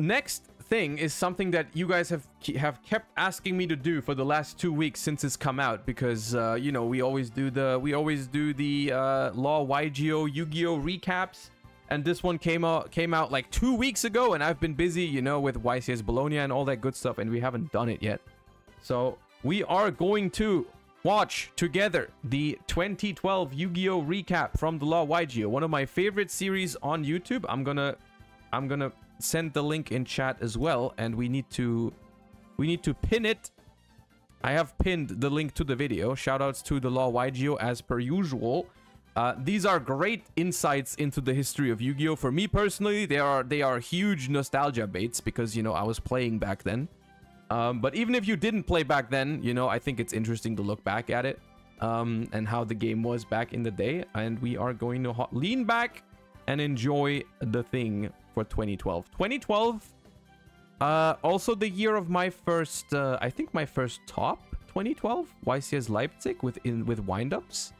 next thing is something that you guys have have kept asking me to do for the last two weeks since it's come out because uh, you know we always do the we always do the uh, Law YGO Yu-Gi-Oh recaps. And this one came out came out like two weeks ago and I've been busy you know with YCS Bologna and all that good stuff and we haven't done it yet. So we are going to watch together the 2012 Yu-Gi-Oh recap from the Law YGO one of my favorite series on YouTube. I'm gonna I'm gonna send the link in chat as well and we need to we need to pin it. I have pinned the link to the video. Shoutouts to the law YGO as per usual. Uh, these are great insights into the history of yu-gi-oh! For me personally they are they are huge nostalgia baits because you know i was playing back then. Um, but even if you didn't play back then you know i think it's interesting to look back at it um, and how the game was back in the day. And we are going to lean back and enjoy the thing for 2012. 2012, uh, also the year of my first, uh, I think my first top 2012 YCS Leipzig with with windups.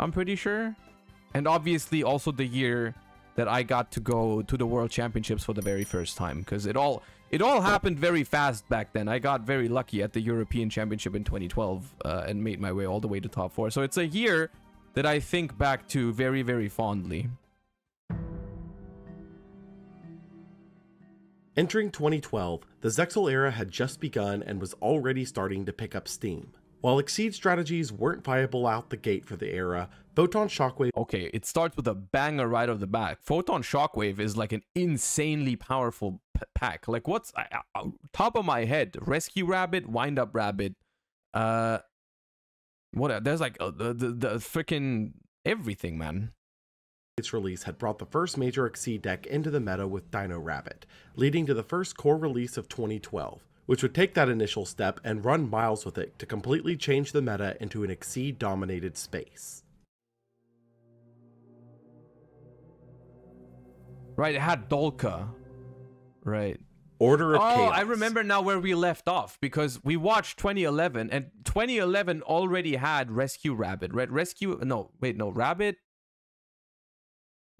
I'm pretty sure, and obviously also the year that I got to go to the World Championships for the very first time because it all it all happened very fast back then. I got very lucky at the European Championship in 2012 uh, and made my way all the way to top four. So it's a year that I think back to very very fondly. Entering 2012, the Zexal era had just begun and was already starting to pick up steam. While Exceed strategies weren't viable out the gate for the era, Photon Shockwave... Okay, it starts with a banger right off the bat. Photon Shockwave is like an insanely powerful pack. Like what's... Uh, top of my head, Rescue Rabbit, Wind Up Rabbit, uh... What? There's like uh, the, the, the freaking everything, man its release had brought the first major Exceed deck into the meta with Dino Rabbit, leading to the first core release of 2012, which would take that initial step and run miles with it to completely change the meta into an Exceed dominated space. Right, it had Dolkka. Right. Order of oh, Chaos. I remember now where we left off because we watched 2011 and 2011 already had Rescue Rabbit. Red Rescue no, wait, no, Rabbit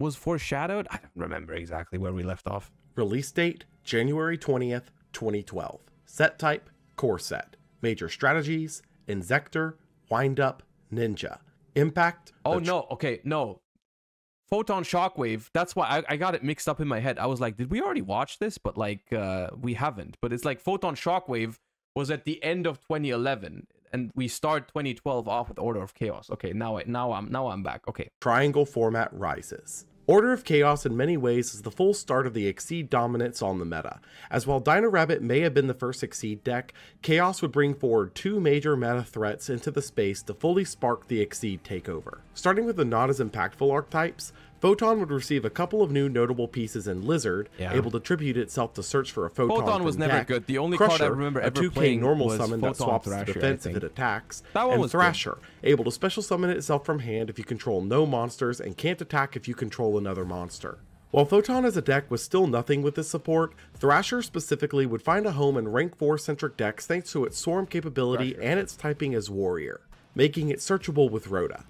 was foreshadowed. I don't remember exactly where we left off. Release date January 20th, 2012. Set type Core Set. Major strategies Inzektor, Wind Up, Ninja. Impact. Oh no, okay, no. Photon Shockwave. That's why I, I got it mixed up in my head. I was like, did we already watch this? But like, uh, we haven't. But it's like Photon Shockwave was at the end of 2011 and we start 2012 off with Order of Chaos. Okay, now I now I'm now I'm back. Okay. Triangle format rises. Order of Chaos in many ways is the full start of the Exceed dominance on the meta, as while Dino Rabbit may have been the first Exceed deck, Chaos would bring forward two major meta threats into the space to fully spark the Exceed takeover. Starting with the not as impactful archetypes, Photon would receive a couple of new notable pieces in Lizard, yeah. able to tribute itself to search for a Photon. Photon was never deck. good. The only Crusher, card I remember a 2K normal summon Photon that swaps Thrasher, to defense if it attacks. That one and was Thrasher, good. able to special summon itself from hand if you control no monsters and can't attack if you control another monster. While Photon as a deck was still nothing with this support, Thrasher specifically would find a home in rank 4 centric decks thanks to its swarm capability Thrasher. and its typing as warrior, making it searchable with Rota.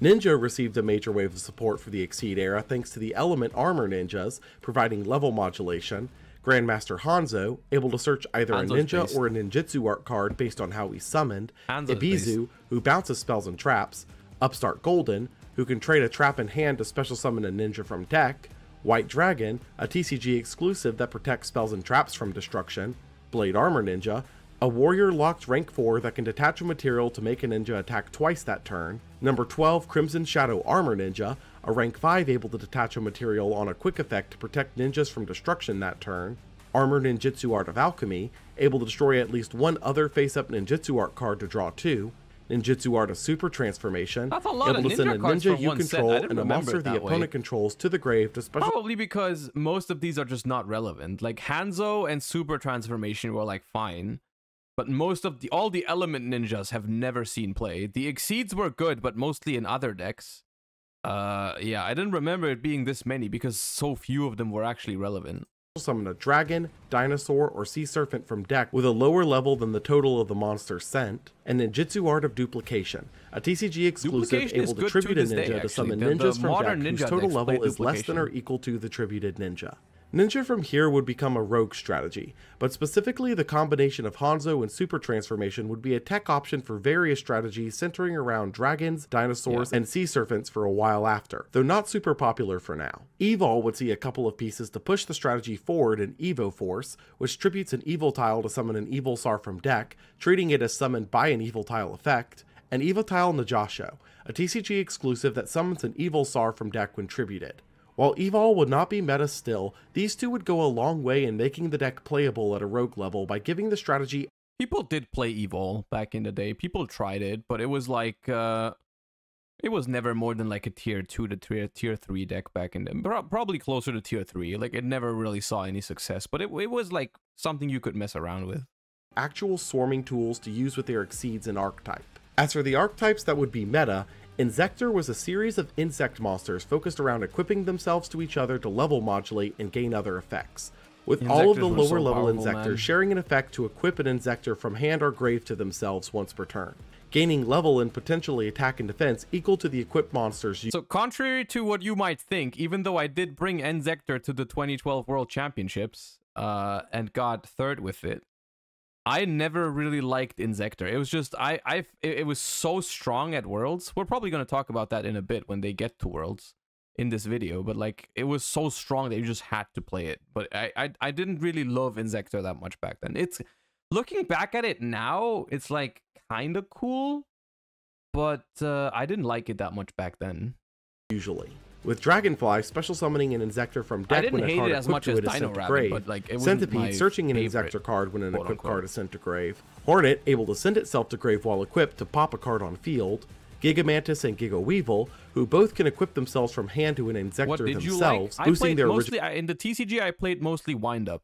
Ninja received a major wave of support for the Exceed era thanks to the Element Armor Ninjas, providing level modulation, Grandmaster Hanzo, able to search either Hanzo's a ninja based. or a ninjutsu art card based on how he's summoned, Hanzo's Ibizu, based. who bounces spells and traps, Upstart Golden, who can trade a trap in hand to special summon a ninja from deck, White Dragon, a TCG exclusive that protects spells and traps from destruction, Blade Armor Ninja, a warrior locked rank 4 that can detach a material to make a ninja attack twice that turn. Number 12 Crimson Shadow Armor Ninja, a rank 5 able to detach a material on a quick effect to protect ninjas from destruction that turn. Armor Ninjutsu Art of Alchemy, able to destroy at least one other face-up ninjutsu art card to draw two. Ninjutsu Art of Super Transformation, able to send a ninja you control and a monster the way. opponent controls to the grave to special. Probably because most of these are just not relevant. Like Hanzo and Super Transformation were like fine, but most of the all the element ninjas have never seen play. The exceeds were good, but mostly in other decks. Uh, yeah, I didn't remember it being this many because so few of them were actually relevant. Summon a dragon, dinosaur, or sea serpent from deck with a lower level than the total of the monster sent, and Ninjutsu Art of Duplication, a TCG exclusive able to tribute a ninja day, to summon the, ninjas the from deck whose total level is less than or equal to the tributed ninja. Ninja from here would become a rogue strategy, but specifically the combination of Hanzo and Super Transformation would be a tech option for various strategies centering around dragons, dinosaurs, yeah. and sea serpents for a while after, though not super popular for now. Evol would see a couple of pieces to push the strategy forward in Evo Force, which tributes an Evoltile to summon an Evolsaur from deck, treating it as summoned by an Evoltile effect, and Evoltile Najasho, a TCG exclusive that summons an Evolsaur from deck when tributed. While Evol would not be meta still, these two would go a long way in making the deck playable at a rogue level by giving the strategy People did play Evol back in the day. People tried it, but it was like uh it was never more than like a tier 2 to tier, tier 3 deck back in the probably closer to tier 3. Like it never really saw any success, but it, it was like something you could mess around with. Actual swarming tools to use with their exceeds and archetype. As for the archetypes that would be meta, Inzektor was a series of insect monsters focused around equipping themselves to each other to level modulate and gain other effects. With Inzektors all of the lower so level Inzektors sharing an effect to equip an Inzektor from hand or grave to themselves once per turn, gaining level and potentially attack and defense equal to the equipped monsters. So contrary to what you might think, even though I did bring Inzektor to the 2012 World Championships uh, and got third with it, I never really liked Inzektor. It was just I I it, was so strong at Worlds. We're probably going to talk about that in a bit when they get to Worlds in this video, but like it was so strong that you just had to play it. But I I, I didn't really love Inzektor that much back then. It's looking back at it now, it's like kind of cool, but uh, I didn't like it that much back then. Usually. With Dragonfly, special summoning an Inzektor from deck when a card is equipped to it is sent to grave. But like, Centipede, searching an Inzektor card when an equipped unquote. card is sent to grave. Hornet, able to send itself to grave while equipped to pop a card on field. Gigamantis and Giga Weevil, who both can equip themselves from hand to an Inzektor themselves, like? boosting their mostly, In the TCG, I played mostly Wind Up.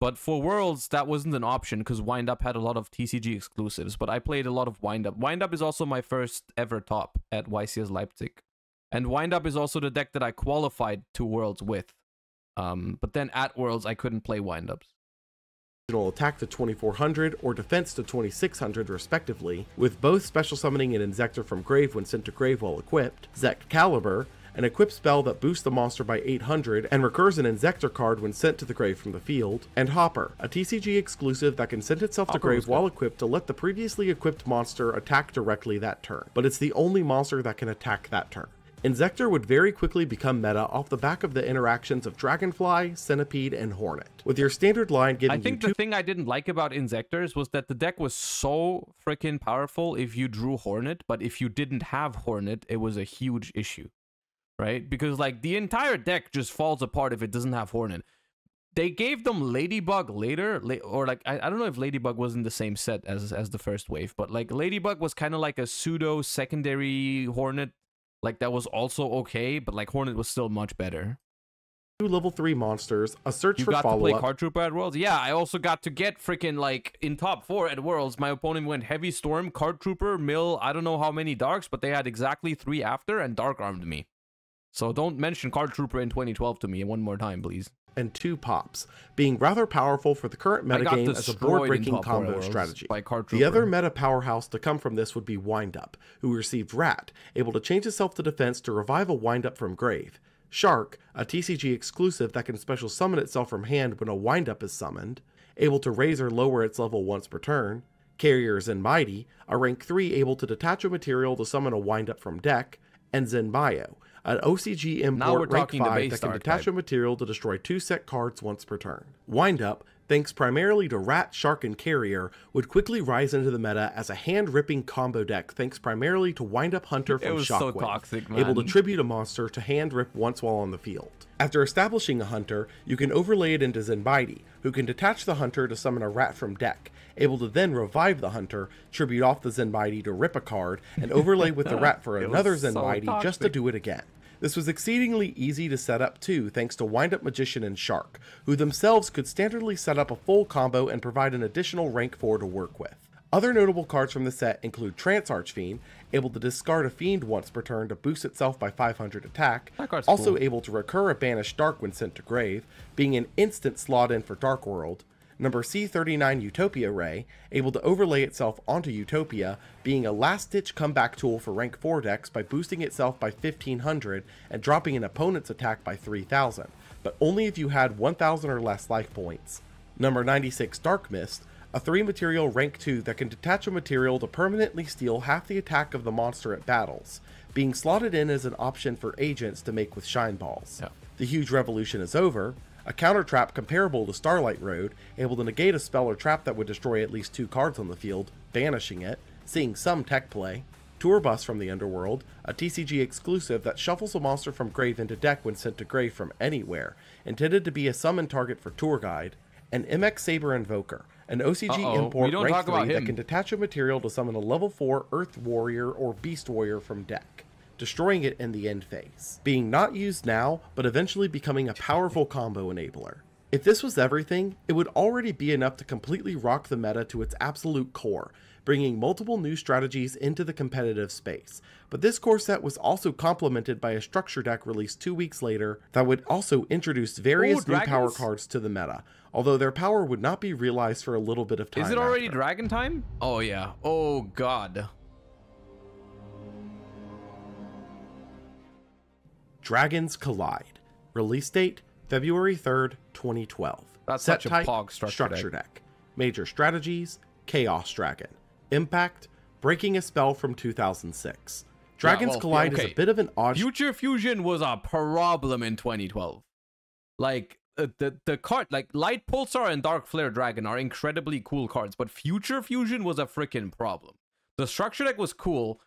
But for Worlds, that wasn't an option because Wind Up had a lot of TCG exclusives. But I played a lot of Wind Up. Wind Up is also my first ever top at YCS Leipzig. And Wind Up is also the deck that I qualified to Worlds with. Um, but then at Worlds, I couldn't play Wind Ups. Attack to 2400 or defense to 2600 respectively, with both special summoning an Inzektor from grave when sent to grave while equipped, Zektkaliber, an equipped spell that boosts the monster by 800 and recurs an Inzektor card when sent to the grave from the field, and Hopper, a TCG exclusive that can send itself Hopper to grave while equipped to let the previously equipped monster attack directly that turn, but it's the only monster that can attack that turn. Inzektor would very quickly become meta off the back of the interactions of Dragonfly, Centipede, and Hornet. With your standard line giving I think the thing I didn't like about Inzektors was that the deck was so freaking powerful if you drew Hornet, but if you didn't have Hornet, it was a huge issue. Right? Because like the entire deck just falls apart if it doesn't have Hornet. They gave them Ladybug later, or like I, I don't know if Ladybug was in the same set as as the first wave, but like Ladybug was kind of like a pseudo secondary Hornet like that was also okay, but like Hornet was still much better. Two level three monsters, a search you for follow up. You got to play Card Trooper at Worlds. Yeah, I also got to get freaking like in top four at Worlds. My opponent went Heavy Storm, Card Trooper, Mill. I don't know how many darks, but they had exactly three after and dark armed me. So don't mention Card Trooper in 2012 to me one more time, please and two pops, being rather powerful for the current metagame as a board-breaking combo strategy. the other meta powerhouse to come from this would be Windup, who received Rat, able to change itself to defense to revive a Windup from grave. Shark, a TCG exclusive that can special summon itself from hand when a Windup is summoned, able to raise or lower its level once per turn. Carrier Zenmaity, a rank 3 able to detach a material to summon a Windup from deck, and Zenmaioh, an OCG import rank 5 that can detach a material to destroy two set cards once per turn. Wind Up, thanks primarily to Rat, Shark, and Carrier, would quickly rise into the meta as a hand-ripping combo deck thanks primarily to Wind Up Hunter from Shockwave, so toxic, able to tribute a monster to hand rip once while on the field. After establishing a hunter, you can overlay it into Zenmaity, who can detach the hunter to summon a rat from deck, able to then revive the hunter, tribute off the Zenmaity to rip a card, and overlay with the rat for another Zenmaity so just to do it again. This was exceedingly easy to set up too, thanks to Wind Up Magician and Shark, who themselves could standardly set up a full combo and provide an additional rank 4 to work with. Other notable cards from the set include Trance Archfiend, able to discard a fiend once per turn to boost itself by 500 attack, also cool. able to recur a banished dark when sent to grave, being an instant slot in for Dark World, number C39 Utopia Ray, able to overlay itself onto Utopia, being a last-ditch comeback tool for rank 4 decks by boosting itself by 1500 and dropping an opponent's attack by 3000, but only if you had 1000 or less life points. Number 96 Dark Mist, a 3 material rank 2 that can detach a material to permanently steal half the attack of the monster at battles, being slotted in as an option for agents to make with shine balls. Yeah. The huge revolution is over. A counter trap comparable to Starlight Road, able to negate a spell or trap that would destroy at least two cards on the field, banishing it, seeing some tech play. Tour Bus from the Underworld, a TCG exclusive that shuffles a monster from grave into deck when sent to grave from anywhere, intended to be a summon target for Tour Guide, and MX Saber Invoker, an OCG Uh-oh, import rank 3 that can detach a material to summon a level 4 Earth Warrior or Beast Warrior from deck, destroying it in the end phase, being not used now, but eventually becoming a powerful combo enabler. If this was everything, it would already be enough to completely rock the meta to its absolute core, bringing multiple new strategies into the competitive space. But this core set was also complemented by a structure deck released two weeks later that would also introduce various Ooh, new power cards to the meta, although their power would not be realized for a little bit of time. Is it already after. dragon time? Oh yeah. Oh god. Dragons Collide. Release date February 3rd, 2012. That's Set such a type, pog structure deck. Major strategies Chaos Dragon. Impact Breaking a spell from 2006. Dragons well, Collide is okay. a bit of an odd Future Fusion was a problem in 2012. Like uh, the the card like Light Pulsar and Dark Flare Dragon are incredibly cool cards, but Future Fusion was a freaking problem. The structure deck was cool.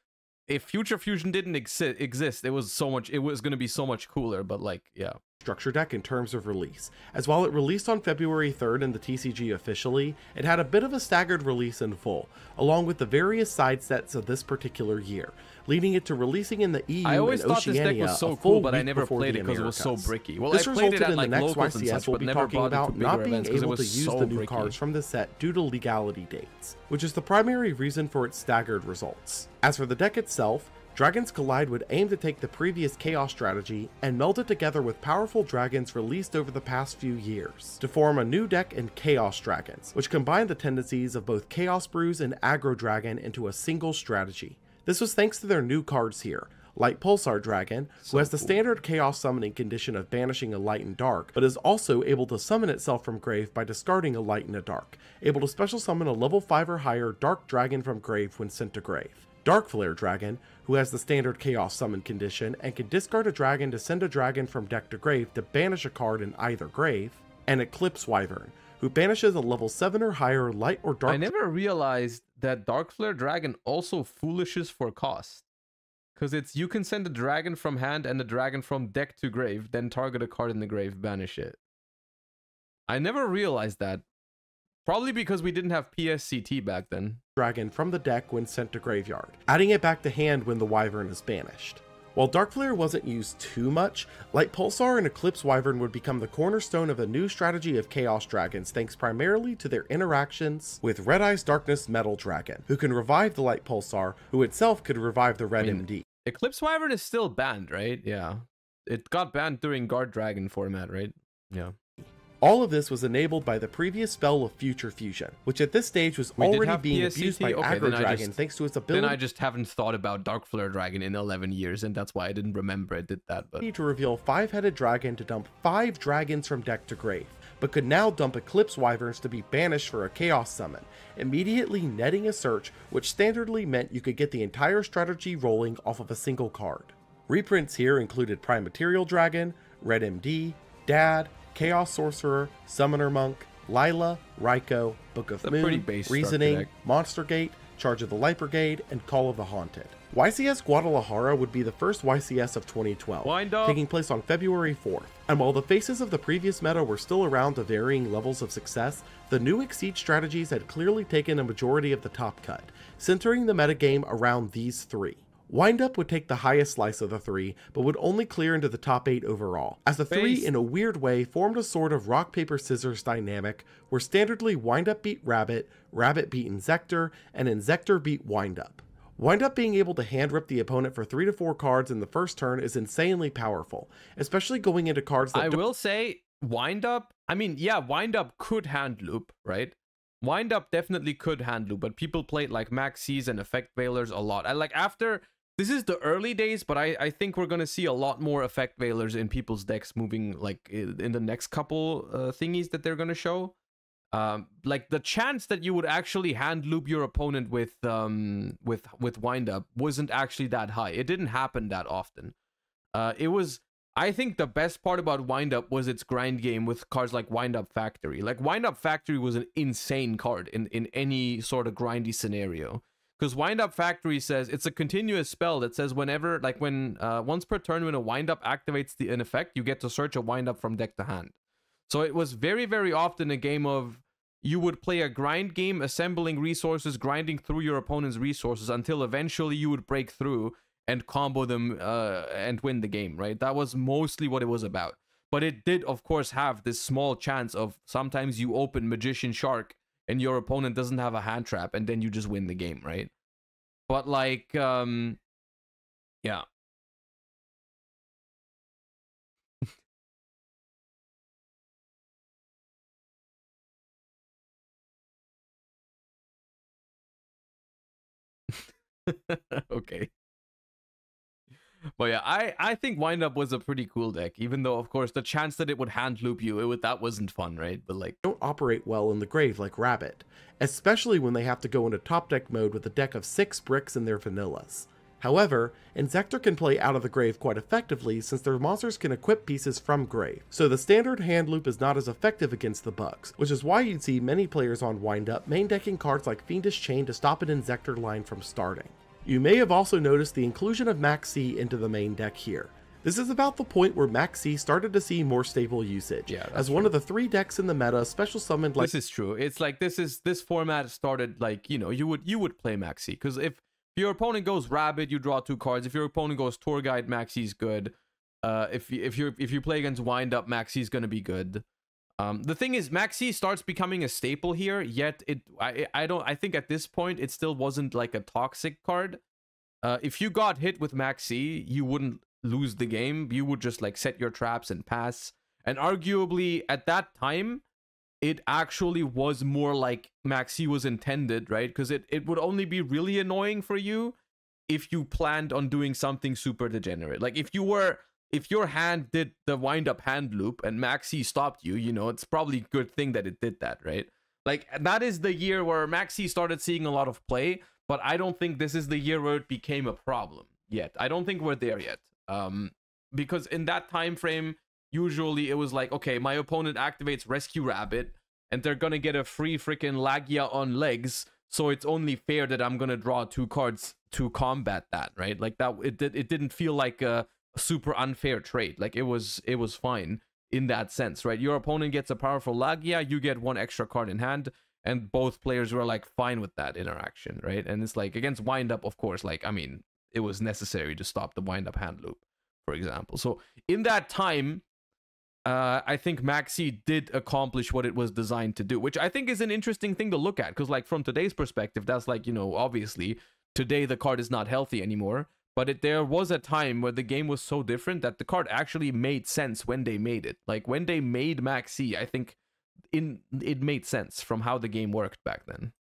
If Future Fusion didn't exi- exist, it was so much. It was going to be so much cooler. But like, yeah, structure deck in terms of release, as while it released on February 3rd in the TCG officially, it had a bit of a staggered release in full, along with the various side sets of this particular year, leading it to releasing in the EU I always and thought this deck was so full cool, but I never played it because it was so bricky. Well, this I played resulted it at in like the next locals and YCS such, we'll but be never talking brought it to about not being events because it able to use so the new bricky. cards from the set due to legality dates, which is the primary reason for its staggered results. As for the deck itself, Dragons Collide would aim to take the previous Chaos strategy and meld it together with powerful dragons released over the past few years to form a new deck in Chaos Dragons, which combined the tendencies of both Chaos Brews and Aggro Dragon into a single strategy. This was thanks to their new cards here. Light Pulsar Dragon, who has the standard Chaos summoning condition of banishing a light and dark, but is also able to summon itself from grave by discarding a light and a dark, able to special summon a level 5 or higher Dark Dragon from grave when sent to grave. Dark Flare Dragon, who has the standard Chaos Summon condition and can discard a dragon to send a dragon from deck to grave to banish a card in either grave, and Eclipse Wyvern, who banishes a level 7 or higher light or dark I never realized that Dark Flare Dragon also foolishes for cost. Because it's you can send a dragon from hand and a dragon from deck to grave, then target a card in the grave, banish it. I never realized that. Probably because we didn't have PSCT back then. dragon from the deck when sent to graveyard, adding it back to hand when the Wyvern is banished. While Dark Flare wasn't used too much, Light Pulsar and Eclipse Wyvern would become the cornerstone of a new strategy of Chaos Dragons thanks primarily to their interactions with Red Eyes Darkness Metal Dragon, who can revive the Light Pulsar, who itself could revive the Red mean, MD. Eclipse Wyvern is still banned, right? Yeah. It got banned during Guard Dragon format, right? Yeah. All of this was enabled by the previous spell of Future Fusion, which at this stage was We already being PSCT? abused by Okay, Aggro Dragon just- thanks to its ability Then I just haven't thought about Dark Flare Dragon in 11 years, and that's why I didn't remember it did that. But to reveal five-headed dragon to dump five dragons from deck to grave, but could now dump Eclipse Wyverns to be banished for a Chaos Summon, immediately netting a search which standardly meant you could get the entire strategy rolling off of a single card. Reprints here included Prime Material Dragon, Red MD, Dad, Chaos Sorcerer, Summoner Monk, Lyla, Raiko, Book of pretty Moon, base Reasoning. Monster Gate, Charge of the Light Brigade, and Call of the Haunted. YCS Guadalajara would be the first YCS of 2012, taking place on February 4th. And while the faces of the previous meta were still around to varying levels of success, the new Exceed strategies had clearly taken a majority of the top cut, centering the metagame around these three. Wind Up would take the highest slice of the three, but would only clear into the top 8 overall, as the three, Face. in a weird way, formed a sort of rock, paper, scissors dynamic where standardly Wind Up beat Rabbit, Rabbit beat Inzektor, and Inzektor beat Wind Up. Wind Up being able to hand rip the opponent for 3 to 4 cards in the first turn is insanely powerful, especially going into cards that I will say, Wind Up, I mean, yeah, Wind Up could hand loop, right? Wind Up definitely could hand loop, but people played like Maxis and Effect Veilers a lot. I like after this is the early days, but I, I think we're gonna see a lot more effect veilers in people's decks moving like in the next couple uh, thingies that they're gonna show. Um, like the chance that you would actually hand loop your opponent with um with with wind up wasn't actually that high. It didn't happen that often. Uh, it was I think the best part about Wind Up was its grind game with cards like Wind Up Factory. Like Wind Up Factory was an insane card in, in any sort of grindy scenario. Because Wind Up Factory says it's a continuous spell that says whenever, like when uh, once per turn when a Wind Up activates the in effect, you get to search a Wind Up from deck to hand. So it was very very often a game of you would play a grind game, assembling resources, grinding through your opponent's resources until eventually you would break through and combo them uh, and win the game, right? That was mostly what it was about. But it did, of course, have this small chance of sometimes you open Magician Shark and your opponent doesn't have a hand trap and then you just win the game, right? But like, um, yeah. okay but yeah, I I think wind up was a pretty cool deck, even though of course the chance that it would hand loop you, it would that wasn't fun, right? But like don't operate well in the grave like Rabbit, especially when they have to go into top deck mode with a deck of six bricks in their vanillas. However, Inzektor can play out of the grave quite effectively since their monsters can equip pieces from grave, so the standard hand loop is not as effective against the bugs, which is why you'd see many players on Wind Up main decking cards like Fiendish Chain to stop an Inzektor line from starting. You may have also noticed the inclusion of Maxx C into the main deck here. This is about the point where Maxx C started to see more stable usage. Yeah, as one of the three decks in the meta, special summoned like This is true. It's like this is this format started like, you know, you would you would play C cuz if your opponent goes Rabbit, you draw two cards. If your opponent goes Tour Guide, Maxx C's good. Uh, if if you if you play against Wind Up, Maxx C's gonna be good. Um, the thing is, Maxx C starts becoming a staple here. Yet it, I I don't I think at this point it still wasn't like a toxic card. Uh, if you got hit with Maxx C, you wouldn't lose the game. You would just like set your traps and pass. And arguably at that time, it actually was more like Maxx C was intended, right? Because it, it would only be really annoying for you if you planned on doing something super degenerate. Like if you were if your hand did the wind up hand loop and Maxx C stopped you, you know, it's probably good thing that it did that, right? Like that is the year where Maxx C started seeing a lot of play but I don't think this is the year where it became a problem yet. I don't think we're there yet. Um, because in that time frame, usually it was like, okay, my opponent activates Rescue Rabbit, and they're gonna get a free freaking Laggia on legs, so it's only fair that I'm gonna draw two cards to combat that, right? Like that, it did, it didn't feel like a super unfair trade. Like it was, it was fine in that sense, right? Your opponent gets a powerful Laggia, you get one extra card in hand and both players were like fine with that interaction, right? And it's like against wind up, of course, like I mean, it was necessary to stop the wind up hand loop, for example. So in that time, uh, I think Maxx C did accomplish what it was designed to do, which I think is an interesting thing to look at. Because like from today's perspective, that's like you know obviously today the card is not healthy anymore. But it, there was a time where the game was so different that the card actually made sense when they made it. Like when they made Maxx C, I think in it made sense from how the game worked back then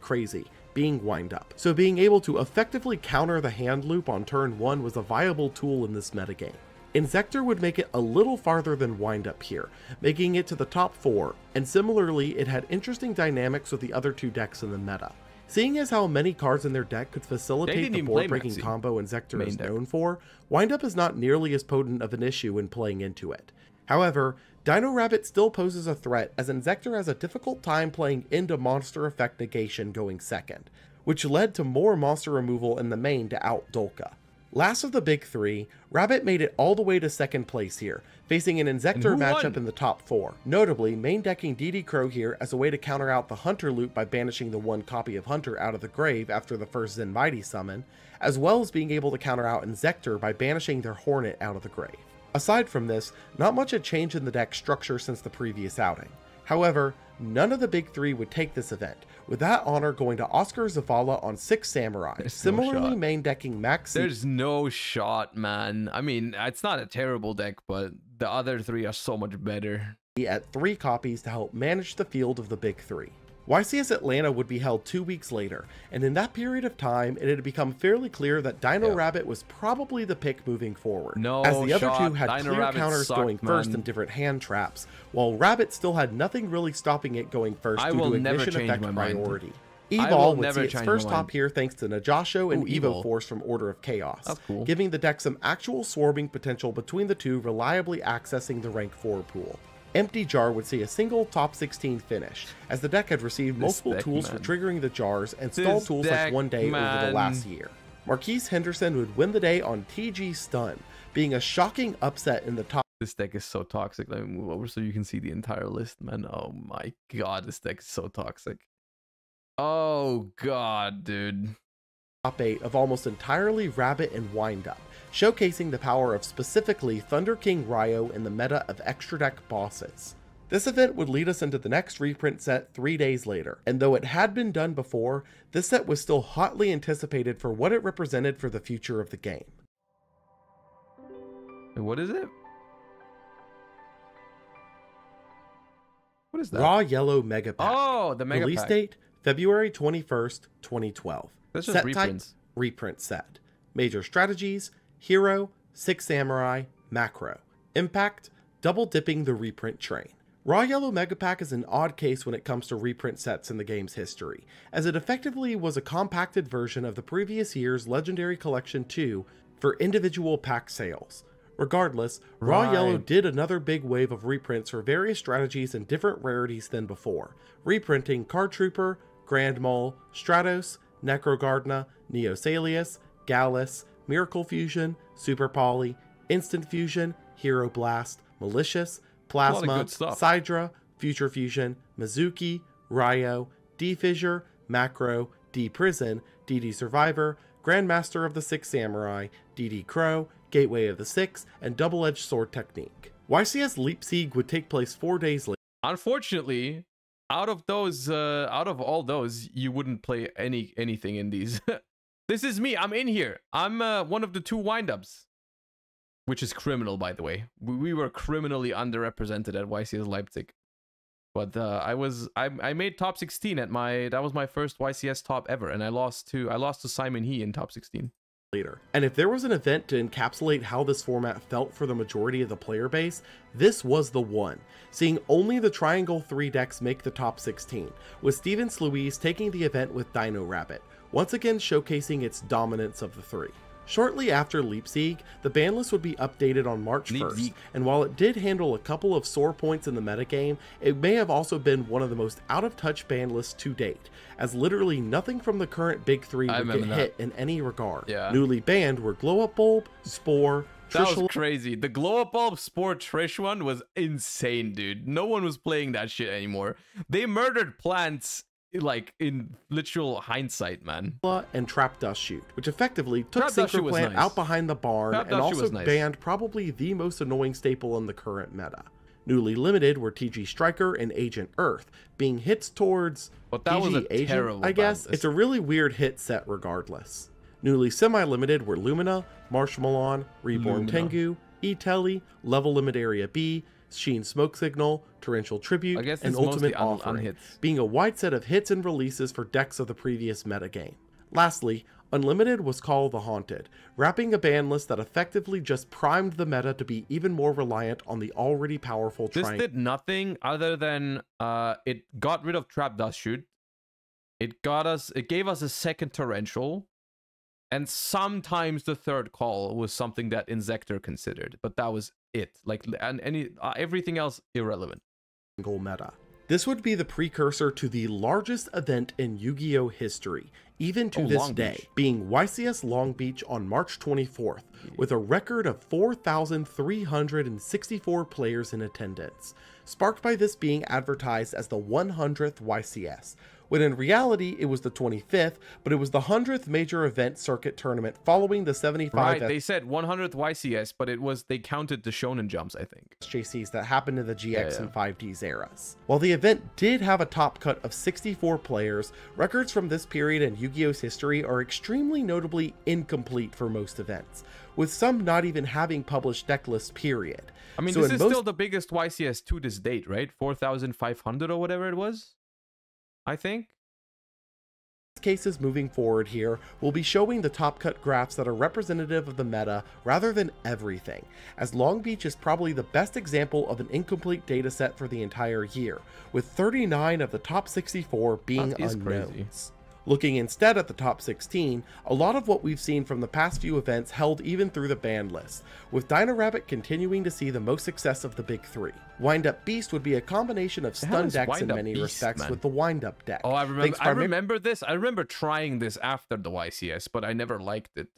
crazy, being wind up. So being able to effectively counter the hand loop on turn 1 was a viable tool in this metagame. Inzektor would make it a little farther than wind up here, making it to the top 4, and similarly it had interesting dynamics with the other two decks in the meta. Seeing as how many cards in their deck could facilitate the board breaking combo Inzektor is known for, wind up is not nearly as potent of an issue when playing into it. However, Dino Rabbit still poses a threat as Inzektor has a difficult time playing into monster effect negation going second, which led to more monster removal in the main to out Dolkka. Last of the big three, Rabbit made it all the way to second place here, facing an Inzektor matchup won? in the top four. Notably, main decking DD Crow here as a way to counter out the Hunter loop by banishing the one copy of Hunter out of the grave after the first Zenmaity summon, as well as being able to counter out Inzektor by banishing their Hornet out of the grave. Aside from this, not much had changed in the deck structure since the previous outing. However, none of the big three would take this event, with that honor going to Oscar Zavala on Six Samurai, There's similarly no main decking Maxx. There's no shot, man. I mean, it's not a terrible deck, but the other three are so much better. At three copies to help manage the field of the big three. YCS Atlanta would be held two weeks later, and in that period of time, it had become fairly clear that Dino Yeah. Rabbit was probably the pick moving forward. No as the other shot. two had Dino clear Rabbit counters sucked, going first man. in different hand traps, while Rabbit still had nothing really stopping it going first I due will to never ignition change effect my mind. Evol would see its first top here thanks to Najasho and Ooh, Evo Evil. Force from Order of Chaos, cool. giving the deck some actual swarming potential between the two, reliably accessing the rank 4 pool. Empty Jar would see a single top 16 finish, as the deck had received multiple tools man. for triggering the jars and stall This tools deck, like one day over the last year. Marquise Henderson would win the day on TG Stun, being a shocking upset in the top This deck is so toxic. Let me move over so you can see the entire list, man. Oh my god, this deck is so toxic. Oh god, dude. top 8 of almost entirely Rabbit and Windup, showcasing the power of specifically Thunder King Rai-Oh in the meta of extra deck bosses. This event would lead us into the next reprint set three days later, and though it had been done before, this set was still hotly anticipated for what it represented for the future of the game. What is it? What is that? Raw Yellow Mega Pack. oh, the mega Release pack. date February 21st, 2012. That's just set reprints. type reprint set. Major strategies Hero, Six Samurai, Macro. Impact double dipping the reprint train. Raw Yellow Mega Pack is an odd case when it comes to reprint sets in the game's history, as it effectively was a compacted version of the previous year's Legendary Collection 2 for individual pack sales. Regardless, Raw Yellow did another big wave of reprints for various strategies and different rarities than before, reprinting Card Trooper, Grand Mole, Stratos, Necro Gardna, Neosalius, Gallus, Miracle Fusion, Super Poly, Instant Fusion, Hero Blast, Malicious, Plasma. Sidra, Future Fusion, Mizuki, Rai-Oh, D-Fissure, Macro, D-Prison, DD Survivor, Grandmaster of the Six Samurai, DD Crow, Gateway of the Six, and Double Edged Sword Technique. YCS Leipzig would take place four days later. Unfortunately, out of those, uh, out of all those, you wouldn't play any anything in these. this is me. I'm in here. I'm uh, one of the two windups, which is criminal, by the way. We, we were criminally underrepresented at YCS Leipzig, but uh, I was I, I made top 16 at my that was my first YCS top ever, and I lost to I lost to Simon He in top 16. Later. And if there was an event to encapsulate how this format felt for the majority of the player base, this was the one. Seeing only the Triangle 3 decks make the top 16, with Steven Sluiz taking the event with Dino Rabbit, once again showcasing its dominance of the three. Shortly after Leipzig, the ban list would be updated on March 1st, and while it did handle a couple of sore points in the metagame, it may have also been one of the most out of touch ban lists to date, as literally nothing from the current Big Three would get that. hit in any regard. Yeah. Newly banned were Glow Up Bulb, Spore, That was crazy. The glow up bulb sport Trish one was insane, dude. No one was playing that shit anymore. They murdered plants like in literal hindsight, man. and Trap Dust Shoot, which effectively took Trap Dust Shoot nice. out behind the barn Trap and Dust also nice. banned probably the most annoying staple in the current meta. Newly limited were TG Striker and Agent Earth, being hits towards But that was TG a Agent, terrible I guess. It's a really weird hit set regardless. Newly semi-limited were Lumina, Marshmallow, Reborn Lumina. Tengu, E-Telly, Level Limit Area B, Sheen Smoke Signal, Torrential Tribute, and Ultimate un- Offering, unhits. being a wide set of hits and releases for decks of the previous metagame. Lastly, Unlimited was Call of the Haunted, wrapping a ban list that effectively just primed the meta to be even more reliant on the already powerful This triangle. did nothing other than uh it got rid of trap dust shoot. It got us it gave us a second torrential. And sometimes the third call was something that Inzektor considered, but that was it. Like and any uh, everything else irrelevant. Single meta. This would be the precursor to the largest event in Yu-Gi-Oh history, even to Oh, this day, being YCS Long Beach on March 24th, with a record of 4,364 players in attendance, sparked by this being advertised as the 100th YCS, when in reality it was the 25th, but it was the 100th major event circuit tournament following the 75 Right, they said 100th YCS, but it was they counted the shonen jumps, I think. JCs that happened in the GX Yeah, yeah. and 5Ds eras. While the event did have a top cut of 64 players, records from this period in Yu-Gi-Oh's history are extremely notably incomplete for most events, with some not even having published deck lists period. I mean, So this is most- still the biggest YCS to this date, right? 4,500 or whatever it was. I think. cases moving forward here, we'll be showing the top cut graphs that are representative of the meta rather than everything, as Long Beach is probably the best example of an incomplete dataset for the entire year, with 39 of the top 64 being unknowns. crazy. Looking instead at the top 16, a lot of what we've seen from the past few events held even through the ban list, with Dino Rabbit continuing to see the most success of the big three. Wind Up Beast would be a combination of stun decks in many Beast, respects man? with the Wind Up deck. Oh, I remember. I remember this. I remember trying this after the YCS, but I never liked it.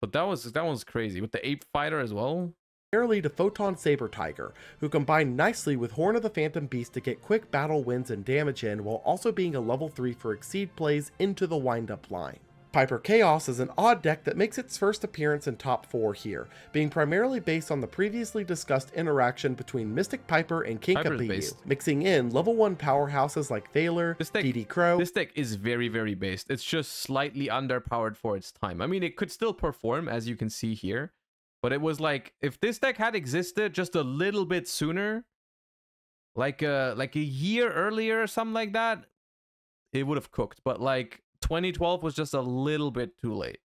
But that was that was crazy with the ape fighter as well. Primarily to Photon Saber Tiger, who combined nicely with Horn of the Phantom Beast to get quick battle wins and damage in while also being a level 3 for Exceed plays into the wind-up line. Piper Chaos is an odd deck that makes its first appearance in top 4 here, being primarily based on the previously discussed interaction between Mystic Piper and based. mixing in level 1 powerhouses like Thaler, This deck- DD Crow, This deck is very very based. It's just slightly underpowered for its time. I mean, it could still perform as you can see here, but it was like if this deck had existed just a little bit sooner, like a like a year earlier or something like that, it would have cooked. But like 2012 was just a little bit too late.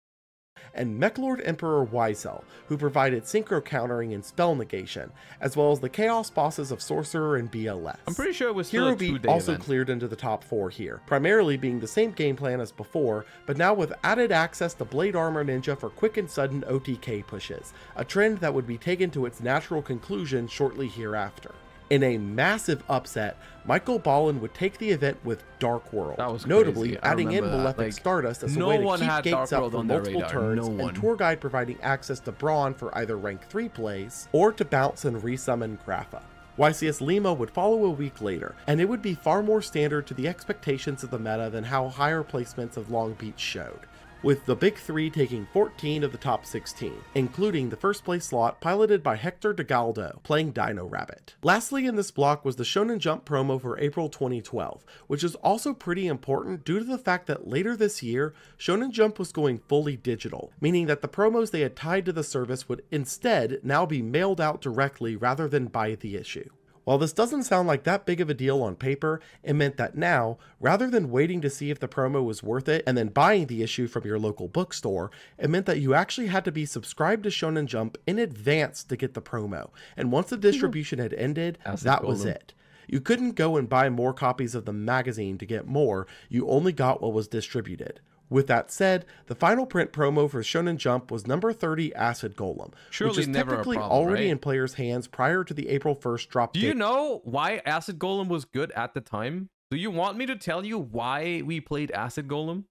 And Meklord Emperor Wisel, who provided synchro countering and spell negation, as well as the chaos bosses of Sorcerer and BLS. I'm pretty sure it was Hero Beat also event. cleared into the top four here, primarily being the same game plan as before, but now with added access to Blade Armor Ninja for quick and sudden OTK pushes, a trend that would be taken to its natural conclusion shortly hereafter. In a massive upset, Michael Ballin would take the event with Dark World, That was notably. Adding in. Malefic Like, Stardust as a no way to one keep gates Dark up for on multiple radar. turns, No and. Tour Guide providing access to Brawn for either rank 3 plays, or to bounce and resummon Grapha. YCS Lima would follow a week later, and it would be far more standard to the expectations of the meta than how higher placements of Long Beach showed, with the big three taking 14 of the top 16, including the first place slot piloted by Hector DeGaldo, playing Dino Rabbit. Lastly in this block was the Shonen Jump promo for April 2012, which is also pretty important due to the fact that later this year, Shonen Jump was going fully digital, meaning that the promos they had tied to the service would instead now be mailed out directly rather than by the issue. While this doesn't sound like that big of a deal on paper, it meant that now, rather than waiting to see if the promo was worth it and then buying the issue from your local bookstore, it meant that you actually had to be subscribed to Shonen Jump in advance to get the promo. And once the hmm. distribution had ended, Acid that was it. You couldn't go and buy more copies of the magazine to get more, you only got what was distributed. With that said, the final print promo for Shonen Jump was number 30 Acid Golem, which Surely is never a technically problem, already right? in players' hands prior to the April 1st drop Do date. you know why Acid Golem was good at the time? Do you want me to tell you why we played Acid Golem?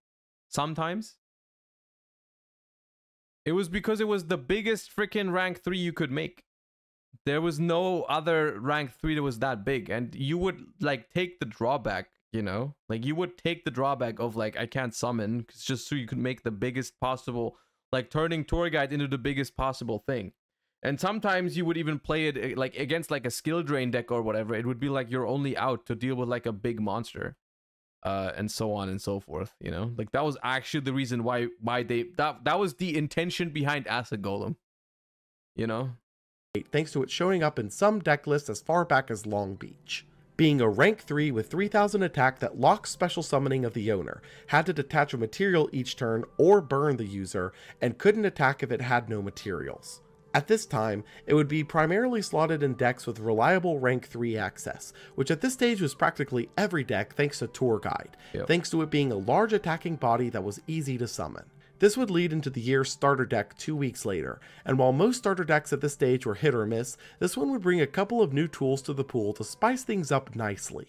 Sometimes. It was because it was the biggest freaking rank 3 you could make. There was no other rank 3 that was that big and you would like take the drawback, you know? Like you would take the drawback of like I can't summon 'cause just so you could make the biggest possible like turning tour guide into the biggest possible thing. And sometimes you would even play it eh, like against like a skill drain deck or whatever. It would be like you're only out to deal with like a big monster. Uh, and so on and so forth, you know? Like that was actually the reason why why they that that was the intention behind Acid Golem. You know? thanks to it showing up in some deck lists as far back as Long Beach. Being a rank 3 with 3000 attack that locks special summoning of the owner, had to detach a material each turn or burn the user, and couldn't attack if it had no materials. At this time, it would be primarily slotted in decks with reliable rank 3 access, which at this stage was practically every deck thanks to Tour Guide, Yep. thanks to it being a large attacking body that was easy to summon. This would lead into the year's starter deck two weeks later, and while most starter decks at this stage were hit or miss, this one would bring a couple of new tools to the pool to spice things up nicely.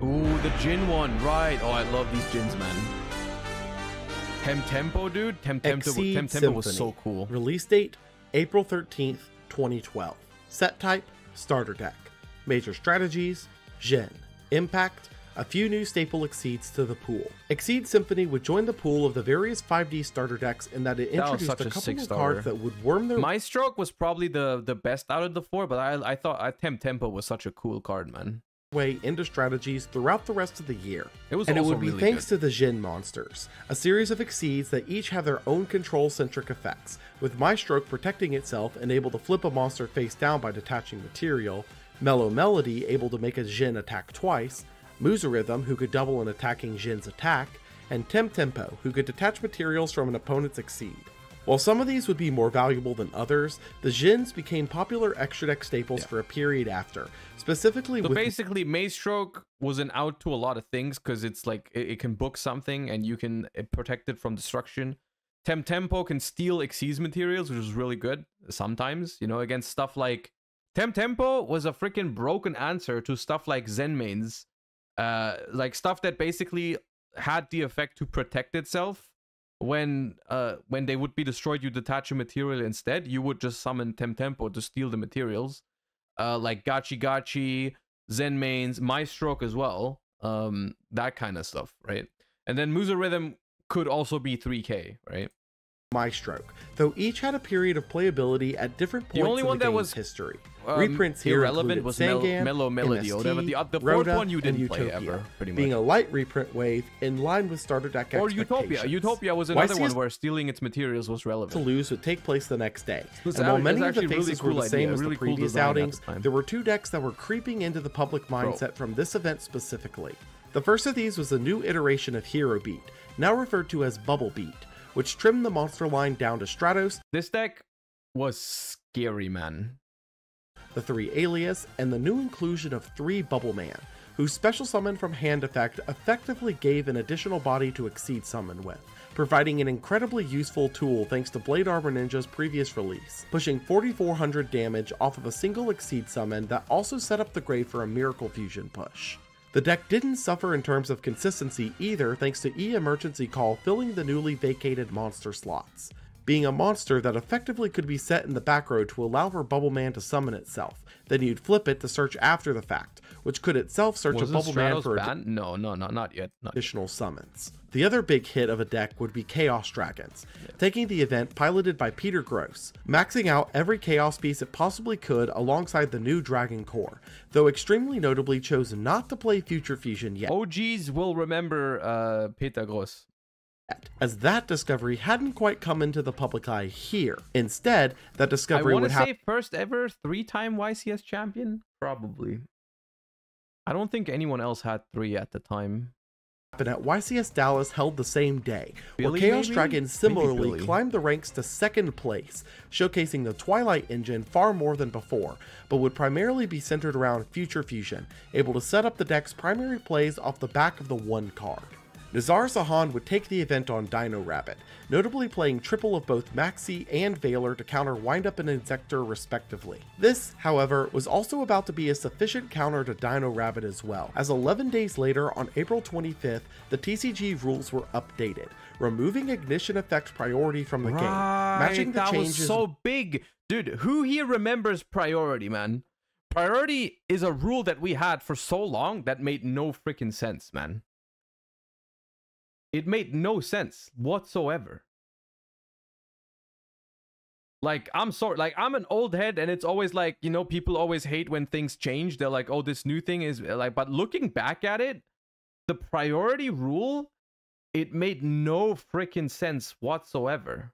Ooh, the Jin one, right. Oh, I love these Jins, man. Temtempo, dude. Temtempo, Exceed Temtempo was so cool. Release date April 13th, 2012. Set type Starter deck. Major strategies Jin. Impact a few new staple exceeds to the pool. Exceed Symphony would join the pool of the various 5D starter decks in that it That introduced such a couple of cards that would worm their My stroke was probably the the best out of the four, but I I thought I, Temtempo was such a cool card, man. way into strategies throughout the rest of the year. It was and it would be really thanks good. to the Jin monsters, a series of exceeds that each have their own control-centric effects, with Maestroke protecting itself and able to flip a monster face down by detaching material, Melomelody able to make a Jin attack twice, Muza who could double an attacking Jin's attack, and Temtempo, who could detach materials from an opponent's Exceed. While some of these would be more valuable than others, the Jins became popular extra deck staples yeah. for a period after, specifically so with... basically Maestroke was an out to a lot of things because it's like it, it, can book something and you can eh, protect it from destruction. Temtempo can steal Xyz materials, which is really good sometimes, you know, against stuff like Temtempo was a freaking broken answer to stuff like Zenmaines. Uh, like stuff that basically had the effect to protect itself when uh when they would be destroyed you detach a material instead. You would just summon temtempo to steal the materials uh like gachi gachi Zenmaines Maestroke as well um that kind of stuff right? And then Muzurhythm could also be 3k right Maestroke, though each had a period of playability at different points the only in one the that was history. Um, Reprints here irrelevant was Sangan, Melomelody, MST, whatever. The, uh, the fourth one you didn't play ever, pretty much. Being a light reprint wave in line with starter deck Or Utopia. Utopia was another YCS one where stealing its materials was relevant. Toulouse would take place the next day. And while many of the faces really cool were the same idea. as really the previous outings, the there were two decks that were creeping into the public mindset Bro. from this event specifically. The first of these was a new iteration of Hero Beat, now referred to as Bubble Beat which trimmed the monster line down to Stratos. This deck was scary, man. The three Alius, and the new inclusion of three Bubble Man, whose special summon from hand effect effectively gave an additional body to exceed summon with, providing an incredibly useful tool thanks to Blade Armor Ninja's previous release, pushing 4400 damage off of a single exceed summon that also set up the grave for a Miracle Fusion push. The deck didn't suffer in terms of consistency either thanks to E-Emergency Call filling the newly vacated monster slots, being a monster that effectively could be set in the back row to allow for Bubble Man to summon itself, then you'd flip it to search after the fact, which could itself search was a Bubble Man for ad- no, no, no, not yet. Not additional yet. summons. The other big hit of a deck would be Chaos Dragons, yeah. taking the event piloted by Peter Gross, maxing out every Chaos piece it possibly could alongside the new Dragon Core, though extremely notably chose not to play Future Fusion yet. OGs will remember uh, Peter Gross as that discovery hadn't quite come into the public eye here. Instead, that discovery I would have first ever three-time YCS champion, probably. I don't think anyone else had three at the time. Happen at YCS Dallas held the same day, Billy, where Chaos maybe? Dragon similarly climbed the ranks to second place, showcasing the Twilight engine far more than before, but would primarily be centered around Future Fusion, able to set up the deck's primary plays off the back of the one card. Nazar Sahan would take the event on Dino Rabbit, notably playing triple of both Maxi and Veiler to counter Windup and Inzektor respectively. This, however, was also about to be a sufficient counter to Dino Rabbit as well, as 11 days later on April 25th, the TCG rules were updated, removing Ignition Effect priority from the right, game, matching the that changes- was so big! Dude, who here remembers priority, man? Priority is a rule that we had for so long that made no freaking sense, man. It made no sense whatsoever. Like, I'm sorry, like, I'm an old head, and it's always like, you know, people always hate when things change. They're like, oh, this new thing is like, but looking back at it, the priority rule, it made no freaking sense whatsoever.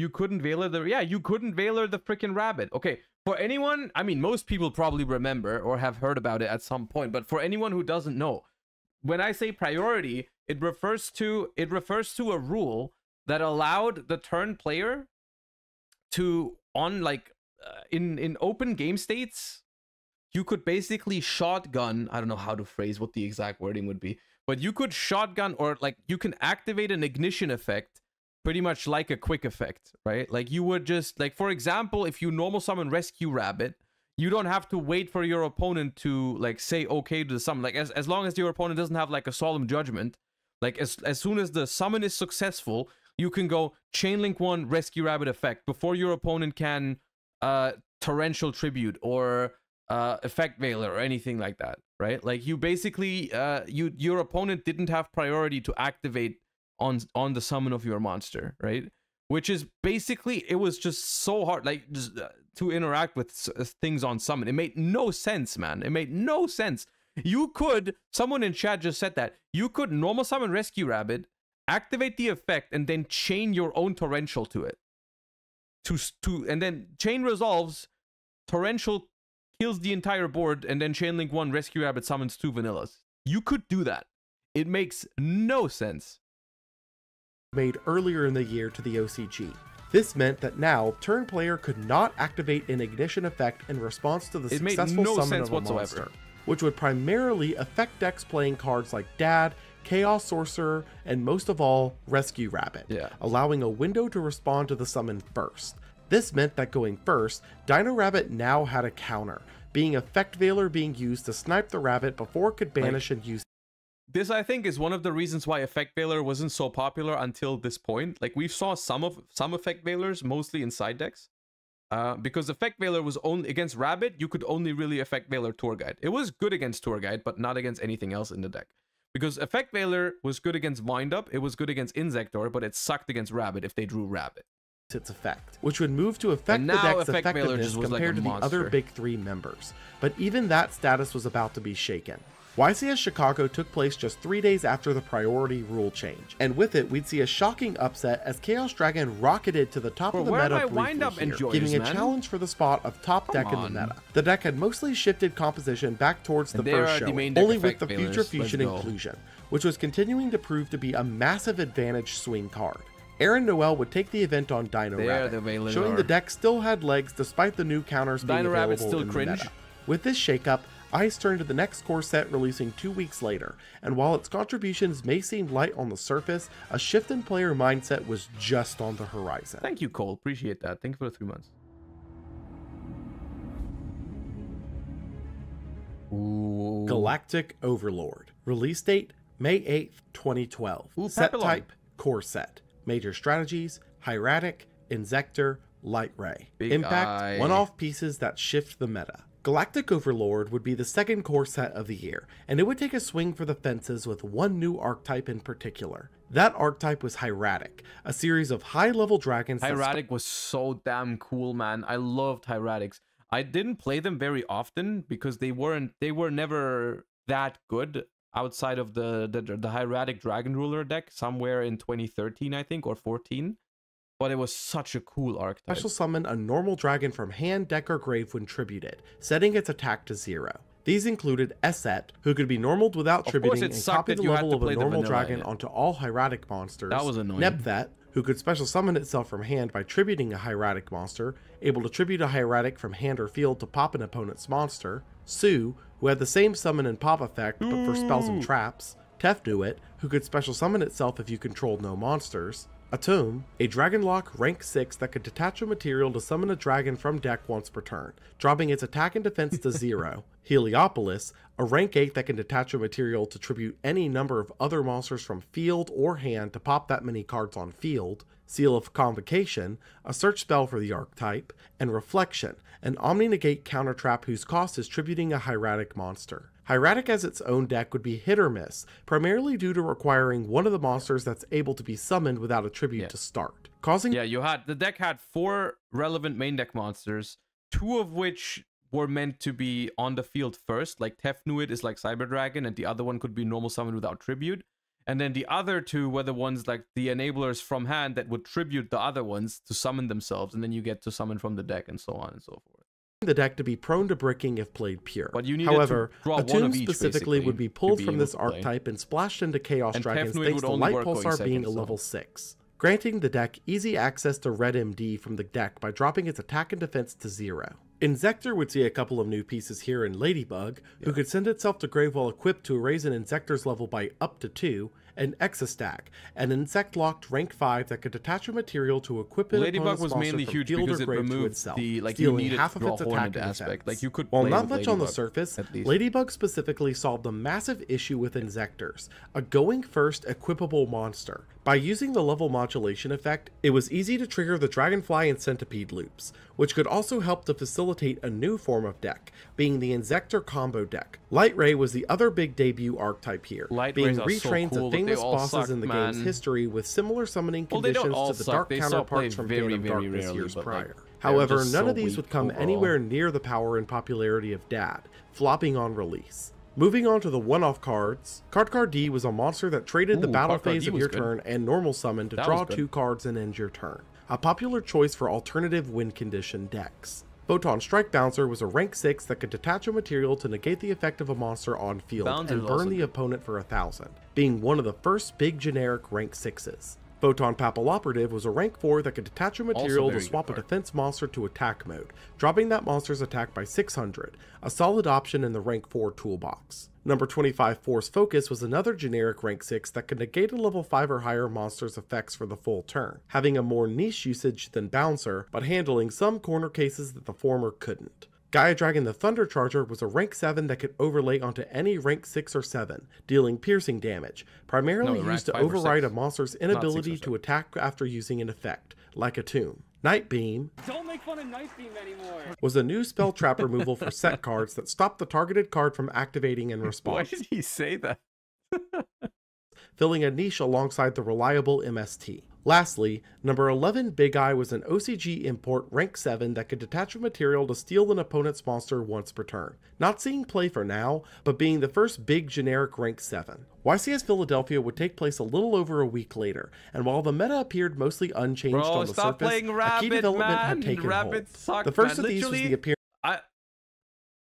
You couldn't Veiler the yeah, you couldn't Veiler the freaking rabbit. Okay, for anyone, I mean, most people probably remember or have heard about it at some point, but for anyone who doesn't know, when I say priority, it refers to it refers to a rule that allowed the turn player to on like uh, in in open game states you could basically shotgun i don't know how to phrase what the exact wording would be but you could shotgun or like you can activate an ignition effect pretty much like a quick effect, right? Like you would just like for example, if you normal summon Rescue Rabbit, you don't have to wait for your opponent to like say okay to the summon. Like as, as long as your opponent doesn't have like a solemn judgment, like as as soon as the summon is successful, you can go chain link one Rescue Rabbit effect before your opponent can uh torrential tribute or uh effect veiler or anything like that, right? Like you basically uh you your opponent didn't have priority to activate on on the summon of your monster, right? Which is basically it was just so hard, like just, uh, to interact with uh, things on summon. It made no sense, man. It made no sense. You could someone in chat just said that you could normal summon Rescue Rabbit, activate the effect, and then chain your own torrential to it. To to and then chain resolves, torrential kills the entire board, and then Chainlink 1 Rescue Rabbit summons two vanillas. You could do that. It makes no sense. Made earlier in the year to the OCG. This meant that now turn player could not activate an ignition effect in response to the It successful no summon of a whatsoever. monster, which would primarily affect decks playing cards like Dad, Chaos Sorcerer, and most of all, Rescue Rabbit, Yeah. allowing a window to respond to the summon first. This meant that going first, Dino Rabbit now had a counter, being Effect Veiler being used to snipe the rabbit before it could banish and use This, I think, is one of the reasons why Effect Veiler wasn't so popular until this point. Like, we saw some of some Effect Veilers, mostly in side decks. Uh, because Effect Veiler was only against Rabbit, you could only really Effect Veiler Tour Guide. It was good against Tour Guide, but not against anything else in the deck. Because Effect Veiler was good against Wind Up, it was good against Inzektor, but it sucked against Rabbit if they drew Rabbit. its effect, which would move to affect the now deck's Effect Veiler effectiveness just was like compared to the other big three members. But even that status was about to be shaken. YCS Chicago took place just three days after the priority rule change, and with it, we'd see a shocking upset as Chaos Dragon rocketed to the top of the meta briefly here, giving a man? challenge for the spot of top Come deck in the meta. The deck had mostly shifted composition back towards the And first are the show, only with the failures. future fusion inclusion, which was continuing to prove to be a massive advantage swing card. Aaron Noel would take the event on Dino There Rabbit, the showing the deck still had legs despite the new counters being Dino Rabbit's available still in the cringe. meta. With this shakeup, Ice turned to the next core set releasing two weeks later, and while its contributions may seem light on the surface, a shift in player mindset was just on the horizon. Thank you, Cole. Appreciate that. Thank you for the three months. Ooh. Galactic Overlord. Release date May 8th, 2012. Ooh, set Papillon. type Core set. Major strategies Hieratic, Inzektor, Light Ray. Big Impact eye. one off pieces that shift the meta. Galactic Overlord would be the second core set of the year, and it would take a swing for the fences with one new archetype in particular. That archetype was Hieratic, a series of high level dragons Hieratic was so damn cool, man. I loved Hieratics. I didn't play them very often because they weren't they were never that good outside of the the, the Hieratic Dragon Ruler deck somewhere in 2013, I think, or 14. But it was such a cool archetype. special summon a normal dragon from hand, deck, or grave when tributed, setting its attack to zero. These included Eset, who could be normaled without course tributing it and copy the level of a normal dragon it. onto all hieratic monsters. That was annoying. Nebthet, who could special summon itself from hand by tributing a hieratic monster, able to tribute a hieratic from hand or field to pop an opponent's monster. Su, who had the same summon and pop effect but for spells and traps. Tefnuit, who could special summon itself if you controlled no monsters. Atum, a dragon lock rank 6 that could detach a material to summon a dragon from deck once per turn, dropping its attack and defense to 0. Heliopolis, a rank 8 that can detach a material to tribute any number of other monsters from field or hand to pop that many cards on field. Seal of Convocation, a search spell for the archetype, and Reflection, an Omni Negate counter trap whose cost is tributing a hieratic monster. Hieratic as its own deck would be hit or miss, primarily due to requiring one of the monsters that's able to be summoned without a tribute Yeah. to start, causing Yeah, you had the deck had four relevant main deck monsters, two of which were meant to be on the field first, like Tefnuit is like Cyber Dragon, and the other one could be normal summon without tribute. And then the other two were the ones like the enablers from hand that would tribute the other ones to summon themselves, and then you get to summon from the deck and so on and so forth. The deck to be prone to bricking if played pure. But you However, a Attune each, specifically would be pulled be from this archetype and splashed into Chaos And Dragons Tefnuit thanks to Light Pulsar being a level 6, granting the deck easy access to Red MD from the deck by dropping its attack and defense to 0. Inzektor would see a couple of new pieces here in Ladybug, who could send itself to grave while equipped to raise an Inzektor's level by up to 2, and Exa-Stag, an insect locked rank 5 that could attach a material to equip it. Ladybug was mainly huge because it removed itself, the like you needed half of its attack aspect. Like you could While not much on the surface. Ladybug specifically solved a massive issue with Inzektors, a going first equipable monster. By using the level modulation effect, it was easy to trigger the Dragonfly and Centipede loops, which could also help to facilitate a new form of deck, being the Inzektor combo deck. Light Ray was the other big debut archetype here, Light being are so cool, of famous bosses suck, in the game's history with similar summoning Well, conditions all to the suck, dark they counterparts from very, Phantom very Darkness rarely, years but, like, prior. However, none so of these would come overall. anywhere near the power and popularity of Dad, flopping on release. Moving on to the one-off cards, Card Car D was a monster that traded the battle Card Card phase D of your good. turn and normal summon to That draw two cards and end your turn. A popular choice for alternative win condition decks. Photon Strike Bouncer was a rank 6 that could detach a material to negate the effect of a monster on field Bouncer's and burn the good. opponent for a 1000, being one of the first big generic rank 6s. Photon Papilloperative was a rank 4 that could detach a material to swap a defense monster to attack mode, dropping that monster's attack by 600, a solid option in the rank 4 toolbox. Number 25 Force Focus was another generic rank 6 that could negate a level 5 or higher monster's effects for the full turn, having a more niche usage than Bouncer, but handling some corner cases that the former couldn't. Gaia Dragon the Thunder Charger was a rank 7 that could overlay onto any rank 6 or 7, dealing piercing damage, primarily No, used to override a monster's inability to attack after using an effect, like a tomb. Night Beam Don't make fun of Night Beam anymore. was a new spell trap removal for set cards that stopped the targeted card from activating in response. Why response, did he say that? filling a niche alongside the reliable MST. Lastly, number 11 Big Eye was an OCG import rank 7 that could detach a material to steal an opponent's monster once per turn. Not seeing play for now, but being the first big generic rank 7. YCS Philadelphia would take place a little over a week later, and while the meta appeared mostly unchanged Bro, on the stop surface, playing a key Rabbit, development man. had taken Rabbit hold. sucked, the first man. of these was the appearance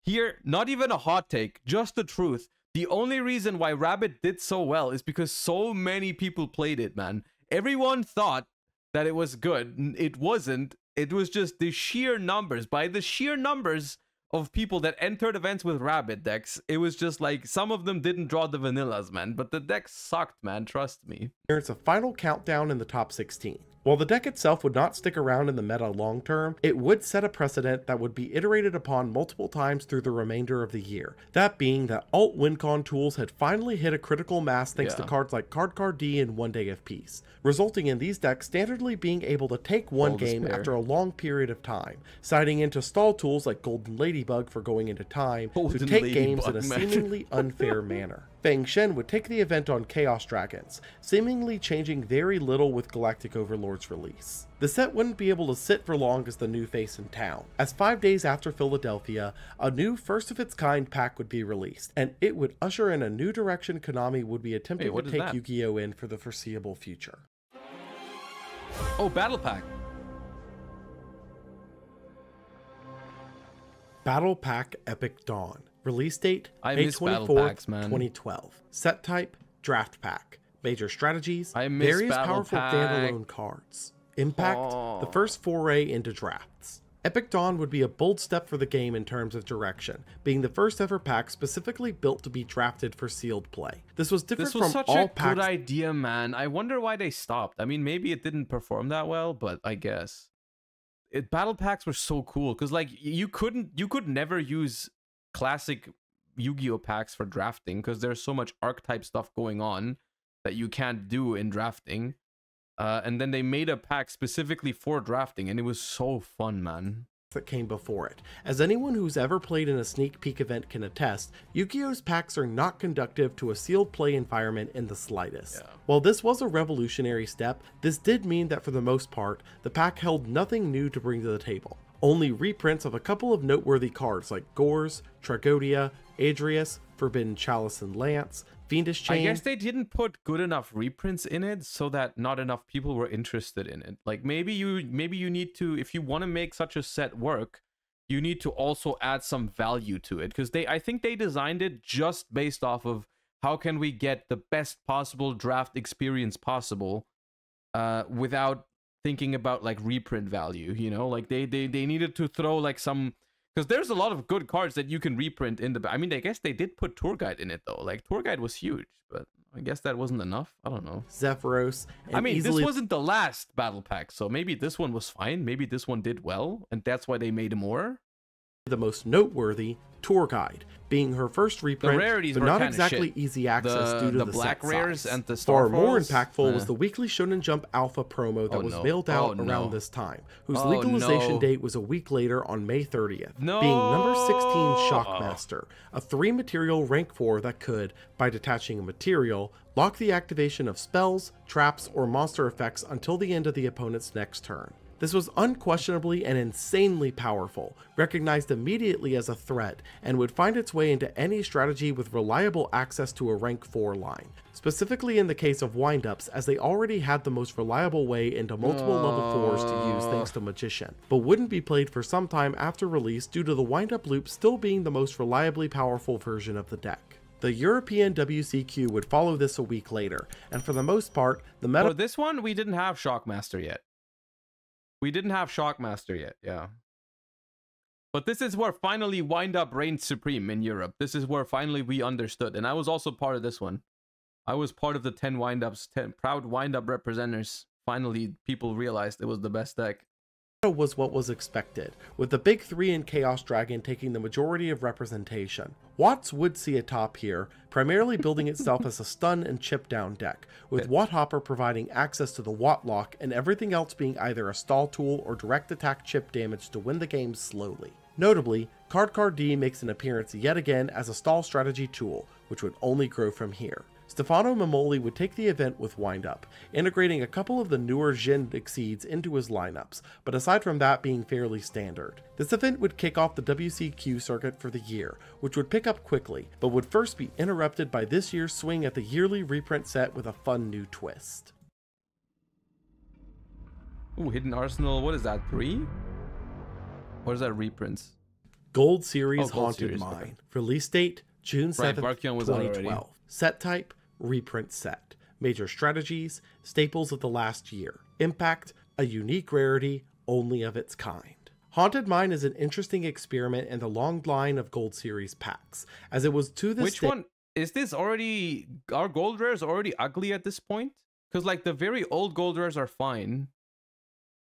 here, not even a hot take, just the truth. The only reason why Rabbit did so well is because so many people played it, man. Everyone thought that it was good. It wasn't. It was just the sheer numbers. By the sheer numbers of people that entered events with Rabbit decks, it was just like some of them didn't draw the vanillas, man. But the deck sucked, man. Trust me. Here's a final countdown in the top 16. While the deck itself would not stick around in the meta long term, it would set a precedent that would be iterated upon multiple times through the remainder of the year. That being that alt WinCon tools had finally hit a critical mass thanks to cards like Card Car D and One Day of Peace, resulting in these decks standardly being able to take one game despair. after a long period of time, citing into stall tools like Golden Ladybug for going into time to Golden take games in a seemingly unfair manner. Feng Shen would take the event on Chaos Dragons, seemingly changing very little with Galactic Overlord's release. The set wouldn't be able to sit for long as the new face in town, as five days after Philadelphia, a new first of its kind pack would be released, and it would usher in a new direction Konami would be attempting to take that? Yu Gi Oh! in for the foreseeable future. Oh, Battle Pack. Battle Pack Epic Dawn. Release date I May miss 24th, Packs, 2012. Set type Draft Pack. Major strategies I miss various Battle powerful Pack. standalone cards. Impact the first foray into drafts. Epic Dawn would be a bold step for the game in terms of direction, being the first ever pack specifically built to be drafted for sealed play. This was different This was from such a packs good idea, man. I wonder why they stopped. I mean, maybe it didn't perform that well, but I guess it battle packs were so cool because like you couldn't, you could never use classic Yu-Gi-Oh packs for drafting because there's so much archetype stuff going on that you can't do in drafting. Uh, and then they made a pack specifically for drafting, and it was so fun, man. that came before it. As anyone who's ever played in a sneak peek event can attest, Yu-Gi-Oh's packs are not conductive to a sealed play environment in the slightest. Yeah. While this was a revolutionary step, this did mean that for the most part, the pack held nothing new to bring to the table. Only reprints of a couple of noteworthy cards like Gorz, Tragodia, Adreus, Forbidden Chalice and Lance, Fiendish Chain, I guess they didn't put good enough reprints in it so that not enough people were interested in it. Like maybe you maybe you need to if you want to make such a set work, you need to also add some value to it because they I think they designed it just based off of how can we get the best possible draft experience possible uh without thinking about like reprint value, you know? Like they they they needed to throw like some because there's a lot of good cards that you can reprint in the. I mean, I guess they did put tour guide in it though. Like tour guide was huge, but I guess that wasn't enough. I don't know. Zephyros, I mean, easily this wasn't the last battle pack, so maybe this one was fine. Maybe this one did well, and that's why they made more. the most noteworthy tour guide, being her first reprint, rarities but not exactly shit. easy access The- due to the the, black set rares size. and the Star Far more impactful was the weekly Shonen Jump Alpha promo that Oh, was no. mailed Oh, out no. around this time, whose Oh, legalization no. date was a week later on May 30th, being number 16 No. Shockmaster, oh. a three material rank 4 that could, by detaching a material, lock the activation of spells, traps, or monster effects until the end of the opponent's next turn. This was unquestionably and insanely powerful, recognized immediately as a threat, and would find its way into any strategy with reliable access to a rank 4 line. Specifically in the case of windups, as they already had the most reliable way into multiple level 4s to use thanks to Magician, but wouldn't be played for some time after release due to the windup loop still being the most reliably powerful version of the deck. The European WCQ would follow this a week later, and for the most part, the meta For this one, we didn't have Shockmaster yet. We didn't have Shockmaster yet, yeah. But this is where finally Wind Up reigned supreme in Europe. This is where finally we understood. And I was also part of this one. I was part of the 10 Wind Ups, 10 proud Wind Up representers. Finally, people realized it was the best deck. was what was expected, with the big three and Chaos Dragon taking the majority of representation. Watts would see a top here, primarily building itself as a stun and chip down deck, with Watt Hopper providing access to the Watt Lock and everything else being either a stall tool or direct attack chip damage to win the game slowly. Notably, Card Car D makes an appearance yet again as a stall strategy tool, which would only grow from here. Stefano Mamoli would take the event with Windup, integrating a couple of the newer Djinn Exceeds into his lineups, but aside from that being fairly standard. This event would kick off the WCQ circuit for the year, which would pick up quickly, but would first be interrupted by this year's swing at the yearly reprint set with a fun new twist. Ooh, Hidden Arsenal, what is that, three? What is that reprints? Gold Series Oh, Gold Haunted Series, Mine. okay. Release date June 7th, Barkion was out already. 2012. Set type reprint set. Major strategies staples of the last year. Impact a unique rarity only of its kind. Haunted Mine is an interesting experiment in the long line of Gold Series packs, as it was to this Which day- one? Is this already... Are gold rares already ugly at this point? Because, like, the very old gold rares are fine.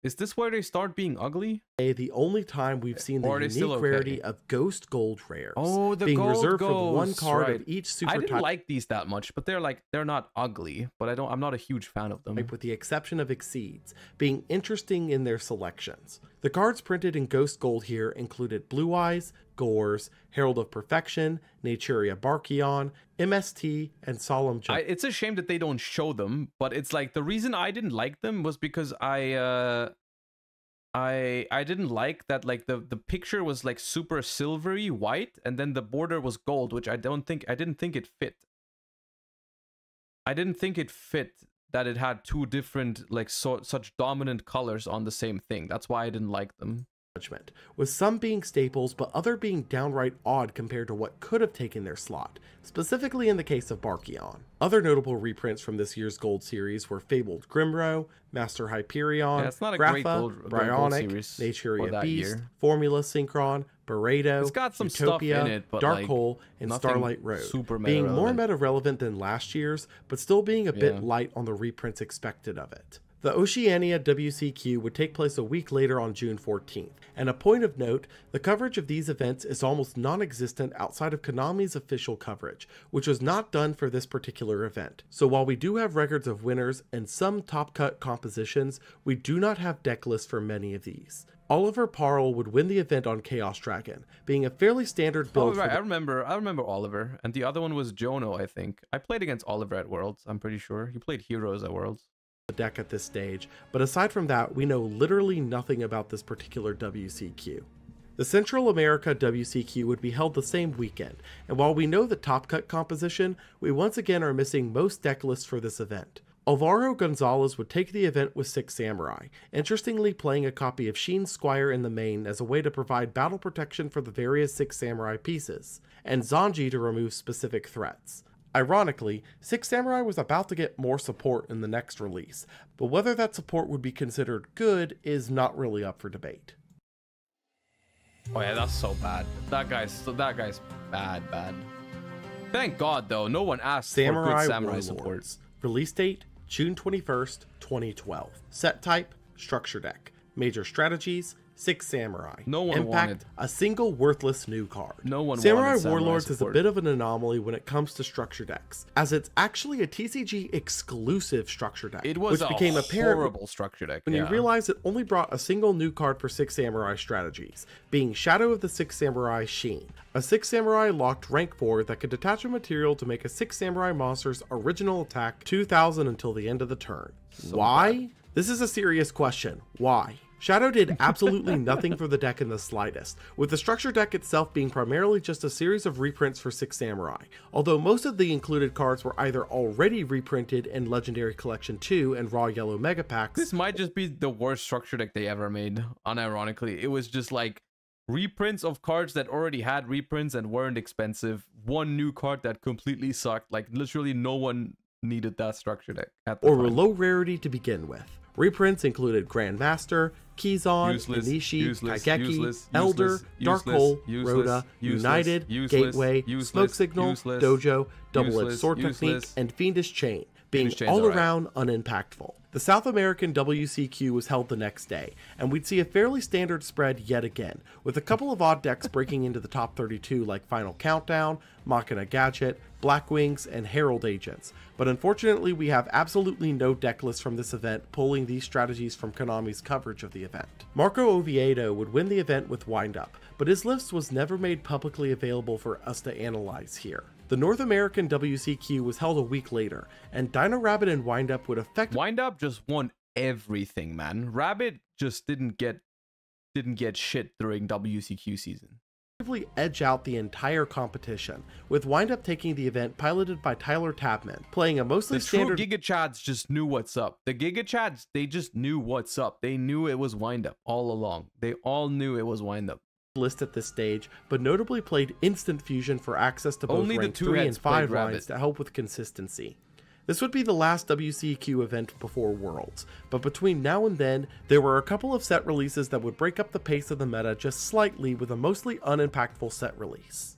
Is this where they start being ugly? the only time we've seen the unique okay? rarity of Ghost Gold rares Oh, the being gold reserved for the one card right. of each super I didn't type. like these that much, but they're like they're not ugly. But I don't. I'm not a huge fan of them. with the exception of Exceeds, being interesting in their selections. The cards printed in Ghost Gold here included Blue Eyes, Gorz, Herald of Perfection, Naturia Barkion, MST, and Solemn I, it's a shame that they don't show them, but it's like the reason I didn't like them was because I uh I I didn't like that like the the picture was like super silvery white and then the border was gold, which I don't think I didn't think it fit. I didn't think it fit that it had two different like so, such dominant colors on the same thing. That's why I didn't like them. Judgment, with some being staples but other being downright odd compared to what could have taken their slot, specifically in the case of Barkion. Other notable reprints from this year's Gold series were Fabled Grimro, Master Hyperion, Yeah, Grapha, gold- Brionac, Naturia Beast, year. Formula Synchron, Barredo, It's got some Utopia, stuff in it, but, Dark like, Hole, and Starlight Road, super being more meta-relevant. than last year's, but still being a bit light on the reprints expected of it. The Oceania WCQ would take place a week later on June 14th, and a point of note, the coverage of these events is almost non existent outside of Konami's official coverage, which was not done for this particular event. So while we do have records of winners and some top cut compositions, we do not have deck lists for many of these. Oliver Parle would win the event on Chaos Dragon, being a fairly standard build. Oh, right. I remember. I remember Oliver, and the other one was Jono. I think I played against Oliver at Worlds. I'm pretty sure he played Heroes at Worlds. The deck at this stage, but aside from that, we know literally nothing about this particular WCQ. The Central America WCQ would be held the same weekend, and while we know the top cut composition, we once again are missing most deck lists for this event. Alvaro Gonzalez would take the event with Six Samurai, interestingly playing a copy of Shien's Squire in the main as a way to provide battle protection for the various Six Samurai pieces, and Zanji to remove specific threats. Ironically, Six Samurai was about to get more support in the next release, but whether that support would be considered good is not really up for debate. Oh yeah, that's so bad. That guy's so that guy's bad, bad. Thank God though, no one asked for Samurai good samurai Warlords. support. Release date June 21st, 2012. Set type Structure deck. Major strategies Six Samurai. No one Impact wanted- a single worthless new card. No one Samurai wanted samurai Warlords is a bit of an anomaly when it comes to structure decks, as it's actually a TCG exclusive structure deck. It was which a became apparent horrible structure deck. when you yeah. realize it only brought a single new card for Six Samurai strategies, being Shadow of the Six Samurai Shien, a Six Samurai locked rank 4 that could detach a material to make a Six Samurai monster's original attack 2000 until the end of the turn. Why? This is a serious question. Why? Shadow did absolutely nothing for the deck in the slightest, with the structure deck itself being primarily just a series of reprints for Six Samurai, although most of the included cards were either already reprinted in Legendary Collection 2 and Ra Yellow Mega Packs. This might just be the worst structure deck they ever made, unironically. It was just like reprints of cards that already had reprints and weren't expensive, one new card that completely sucked. Like, literally, no one needed that structure deck at the or time. were low rarity to begin with. Reprints included Grandmaster, Kizan, Useless, Enishi, useless, Kageki, useless, Elder, Darkhole, Rhoda, United, Gateway, Smoke Signal, Dojo, Double-Edged useless, Sword Technique, and Fiendish Chain, being Fiendish all around unimpactful. The South American WCQ was held the next day, and we'd see a fairly standard spread yet again, with a couple of odd decks breaking into the top 32 like Final Countdown, Machina Gadget, Black Wings, and Herald Agents. But unfortunately, we have absolutely no deck list from this event pulling these strategies from Konami's coverage of the event. Marco Oviedo would win the event with Wind Up, but his list was never made publicly available for us to analyze here. The North American WCQ was held a week later, and Dino Rabbit and Wind Up would affect- Wind Up just won everything, man. Rabbit just didn't get didn't get shit during WCQ season. Edge out the entire competition, with Windup taking the event piloted by Tyler Tapman, playing a mostly The standard Giga Chads just knew what's up. The Giga Chads, they just knew what's up. They knew it was Wind Up all along. They all knew it was Wind Up. list at this stage, but notably played Instant Fusion for access to both Only the two 3 and 5 played Rabbit. lines to help with consistency. This would be the last WCQ event before Worlds, but between now and then, there were a couple of set releases that would break up the pace of the meta just slightly with a mostly unimpactful set release.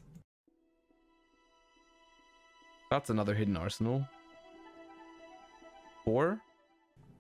That's another hidden arsenal. Four?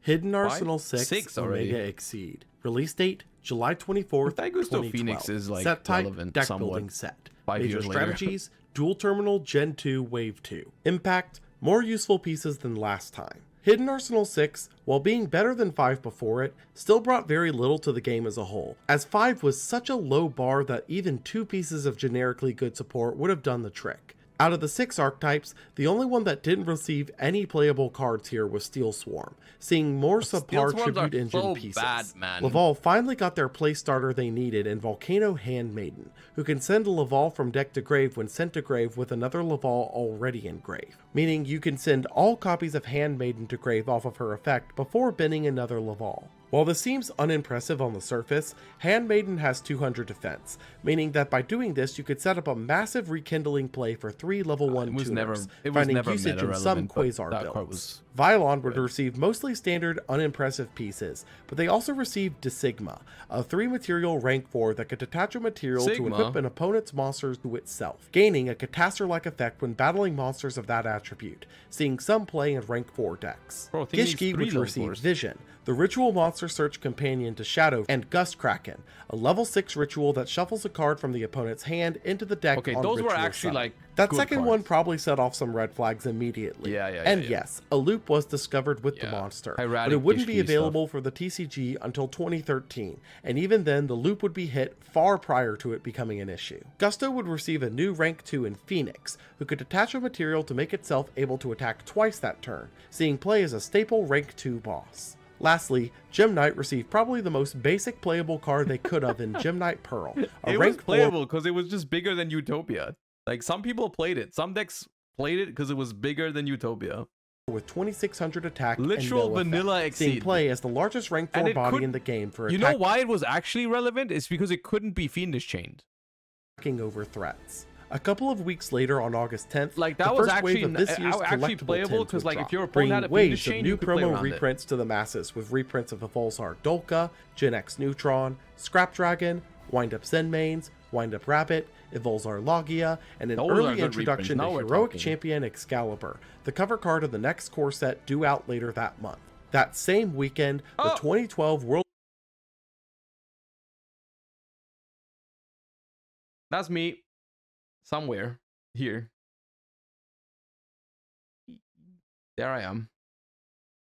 Hidden Five? Arsenal 6, Six already. Omega Exceed. Release date July 24th. Daigusto 2012. Phoenix is, like, set type relevant deck somewhat. building set. Five Major years later. strategies dual terminal Gen 2 Wave 2. Impact more useful pieces than last time. Hidden Arsenal 6, while being better than 5 before it, still brought very little to the game as a whole, as 5 was such a low bar that even two pieces of generically good support would have done the trick. Out of the six archetypes, the only one that didn't receive any playable cards here was Steel Swarm, seeing more subpar tribute engine so pieces. bad. Laval finally got their play starter they needed in Volcano Handmaiden, who can send a Laval from deck to grave when sent to grave with another Laval already in grave, meaning you can send all copies of Handmaiden to grave off of her effect before binning another Laval. While this seems unimpressive on the surface, Handmaiden has 200 defense, meaning that by doing this you could set up a massive rekindling play for three level 1 Uh, it was tuners, never- it was finding never usage in some Quasar builds. was Vylon would receive mostly standard, unimpressive pieces, but they also received Disigma, a 3 material rank 4 that could detach a material to equip an opponent's monsters to itself, gaining a Catastor like effect when battling monsters of that attribute, seeing some play in rank 4 decks. Bro, I think it needs Gishki would receive. Vision, the ritual monster search companion to Shadow, and Gust Kraken, a level 6 ritual that shuffles a card from the opponent's hand into the deck. Okay, on those were actually, summon. like, That second cards. one probably set off some red flags immediately. Yeah, yeah, And yeah, yeah. yes, a loop was discovered with the Yeah. monster, but it wouldn't be Gishki stuff. available for the TCG until 2013, and even then the loop would be hit far prior to it becoming an issue. Gusto would receive a new rank 2 in Phoenix, who could attach a material to make itself able to attack twice that turn, seeing play as a staple rank 2 boss. Lastly, Gem Knight received probably the most basic playable card they could have in Gem Knight Pearl, a it was rank 4 playable because it was just bigger than Utopia. Like some people played it. Some decks played it because it was bigger than Utopia. with 2600 attack Literal and no vanilla effect, seeing Exceed. play as the largest rank 4 body could- in the game for You know why it was actually relevant? It's because it couldn't be Fiendish chained. over threats. A couple of weeks later, on August 10th, Like, the that was first actually wave of this uh, year's actually collectible playable, tins 'cause, would like, if your opponent bringing had a waves of new you could play promo around it. reprints to the masses, with reprints of the Evolzar Dolkka, Gen X Neutron, Scrap Dragon, Wind Up Zenmaines, Wind Up Rabbit, Evolzar Laggia, and an Those early introduction to Heroic talking. Champion Excalibur, the cover card of the next core set due out later that month. That same weekend, the Oh. 2012 World That's me. Somewhere. Here. There I am.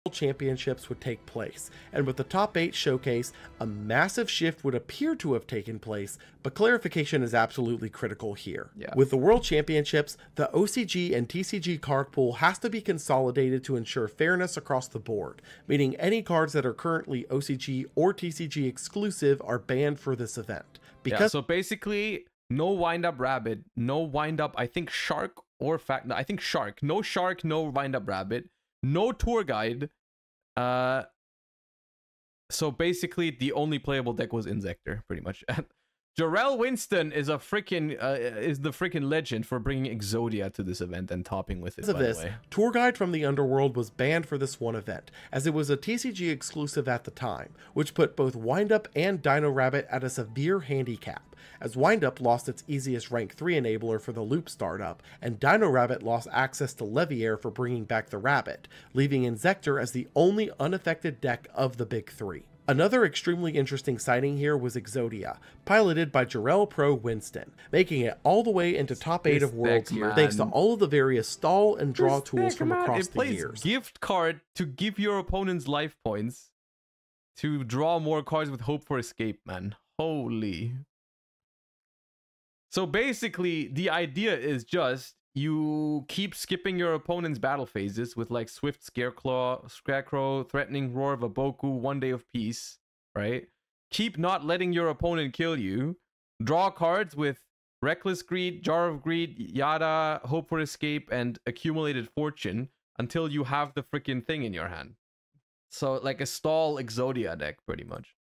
championships would take place, and with the top 8 showcase, a massive shift would appear to have taken place, but clarification is absolutely critical here. Yeah. With the World Championships, the OCG and TCG card pool has to be consolidated to ensure fairness across the board, meaning any cards that are currently OCG or TCG exclusive are banned for this event. yeah, Because so basically, no wind up rabbit, no wind up. I think shark or fact. no, I think shark. No shark, no wind up rabbit, no tour guide. Uh, so basically, the only playable deck was Inzektor, pretty much. Jarrell Winston is a freaking uh, is the freaking legend for bringing Exodia to this event and topping with it. Because of by this, the way. Tour Guide from the Underworld was banned for this one event, as it was a TCG exclusive at the time, which put both Windup and Dino Rabbit at a severe handicap, as Windup lost its easiest rank 3 enabler for the loop startup, and Dino Rabbit lost access to Leviair for bringing back the Rabbit, leaving Inzektor as the only unaffected deck of the big three. Another extremely interesting sighting here was Exodia, piloted by Jarrell Pro Winston, making it all the way into top 8 This of Worlds here, thanks to all of the various stall and draw This tools from across it the plays years. Gift card to give your opponents life points to draw more cards with hope for escape, man. Holy. So basically, the idea is just you keep skipping your opponent's battle phases with like Swift Scareclaw, Scarecrow, Threatening Roar of Aboku, One Day of Peace, right? Keep not letting your opponent kill you. Draw cards with Reckless Greed, Jar of Greed, Yada, Hope for Escape, and Accumulated Fortune until you have the freaking thing in your hand. So, like a stall Exodia deck, pretty much.